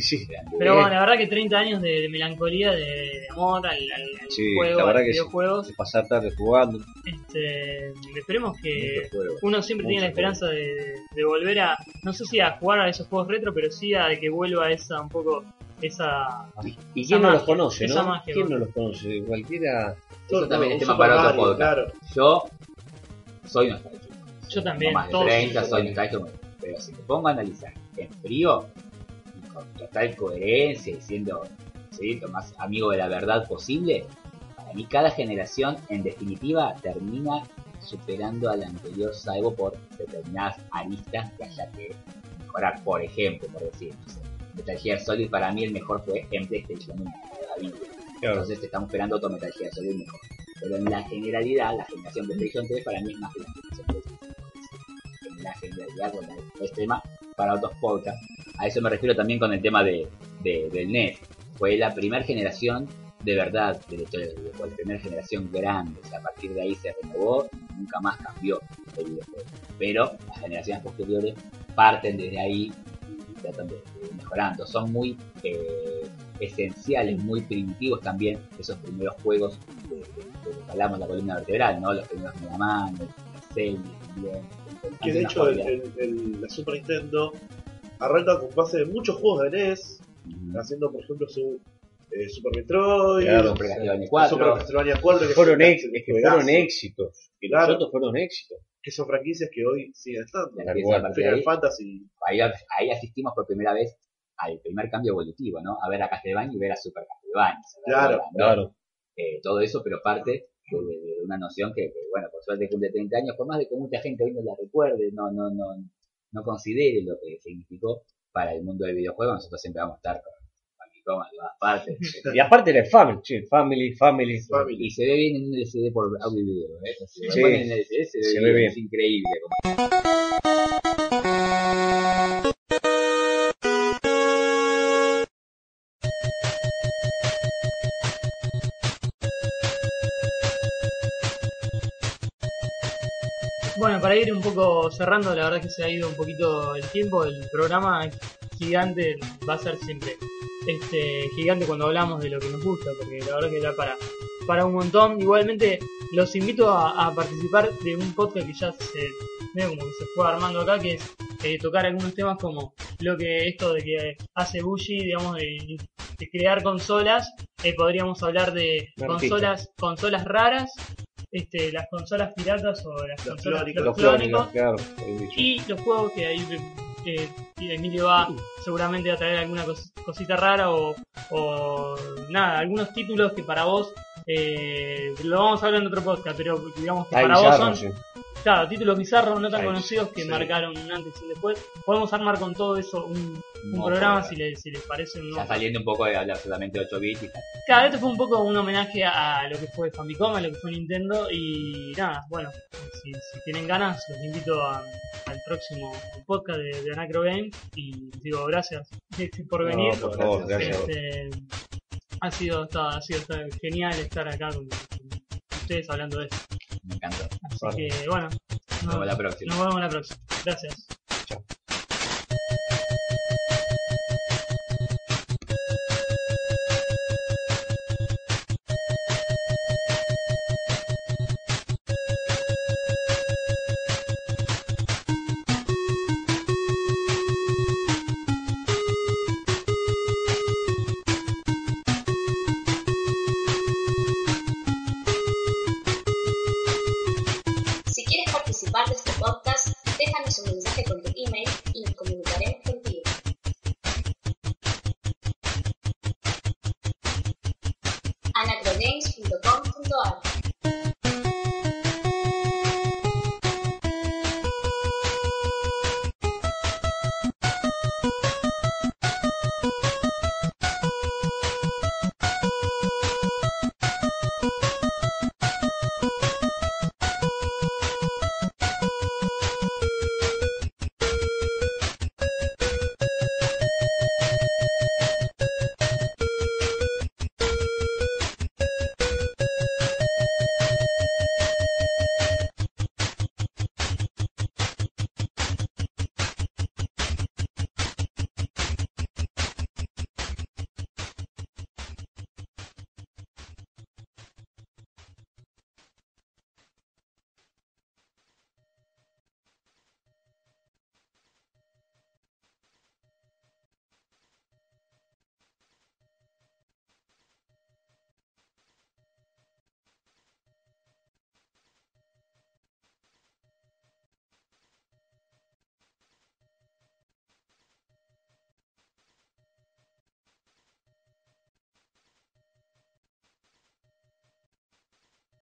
sí. Pero bueno, la verdad que 30 años de, melancolía, de, amor al, al, juego, a los videojuegos. De pasar tarde jugando. Este, esperemos que uno siempre tiene la esperanza de, de, volver a, no sé si a jugar a esos juegos retro, pero sí a que vuelva esa un poco esa y quién no los conoce no quién no los conoce cualquiera. Eso también es tema para otro podcast. yo soy nostálgico yo también. más de 30, soy pero si me pongo a analizar en frío, con total coherencia y siendo lo más amigo de la verdad posible, para mí cada generación en definitiva termina superando a la anterior, salvo por determinadas aristas que haya que mejorar. Por ejemplo, por decir, no sé, Metal Gear Solid para mí el mejor fue en PlayStation 1 Entonces estamos esperando otro Metal Gear Solid mejor. Pero en la generalidad, la generación de PlayStation 3 para mí es más grande la generalidad con la extrema para otros podcasts. A eso me refiero también con el tema de, del NES. Fue la primera generación de verdad de la historia la primera generación grande. a partir de ahí se renovó y nunca más cambió el videojuego. Pero las generaciones posteriores parten desde ahí y tratan de, mejorando. Son muy eh, esenciales, muy primitivos también esos primeros juegos de, de, de hablamos la columna vertebral, ¿no? Los primeros Mega Man, el también que de hecho el, la Super Nintendo arranca con base de muchos juegos de NES, haciendo por ejemplo su eh, Super Metroid, Claro. Super Castlevania 4. Super Castlevania 4, que Fueron, ex- es que fueron éxitos. Los Claro. otros fueron éxitos. que son franquicias que hoy siguen estando. Final ahí. Fantasy, ahí, ahí asistimos por primera vez al primer cambio evolutivo, ¿no? A ver a Castlevania y ver a Super Castlevania. Claro. Claro. Eh, todo eso, pero parte de, una noción que, que, bueno, por suerte cumple 30 años, por más de que mucha gente hoy no la recuerde, no, no, no, no considere lo que significó para el mundo del videojuego, nosotros siempre vamos a estar con Famicom en todas partes. (laughs) Y aparte era el Family, che, Family, Family. Family. Y se ve bien en un LCD por audio y video, ¿eh? Si lo Sí. ponen en LCD se ve, Se bien, ve bien. es increíble. como- para ir un poco cerrando, la verdad que se ha ido un poquito el tiempo. El programa gigante va a ser siempre este gigante cuando hablamos de lo que nos gusta, porque la verdad que da para, para un montón. Igualmente, los invito a, a participar de un podcast que ya se, medio como que se fue armando acá, que es eh, tocar algunos temas como lo que esto de que hace Bushi, digamos, de, de crear consolas. Eh, podríamos hablar de consolas, consolas raras, este, las consolas piratas o las Los consolas clónicos. los Los clónicos clónicos, claro. y los juegos que ahí eh, Emilio va seguramente a traer alguna cos- cosita rara o, o nada, algunos títulos que para vos eh, lo vamos a hablar en otro podcast, pero digamos que para vos son sí. claro, títulos bizarros no tan Ay, conocidos que sí. marcaron un antes y un después. Podemos armar con todo eso un, un No, programa si, le- si les parece un Ya saliendo un poco de hablar solamente de 8 bits y tal. Claro, esto fue un poco un homenaje a lo que fue Famicom, a lo que fue Nintendo y nada, bueno, si, si tienen ganas los invito a- al próximo podcast de, de Anacro Game y les digo gracias (laughs) este, por venir. No, por favor, gracias. a vos. Este, ha sido, está- ha sido está genial estar acá con, con ustedes hablando de esto. Me encantó. Así Vale. que bueno, Nos vemos la próxima. nos vemos la próxima. Gracias.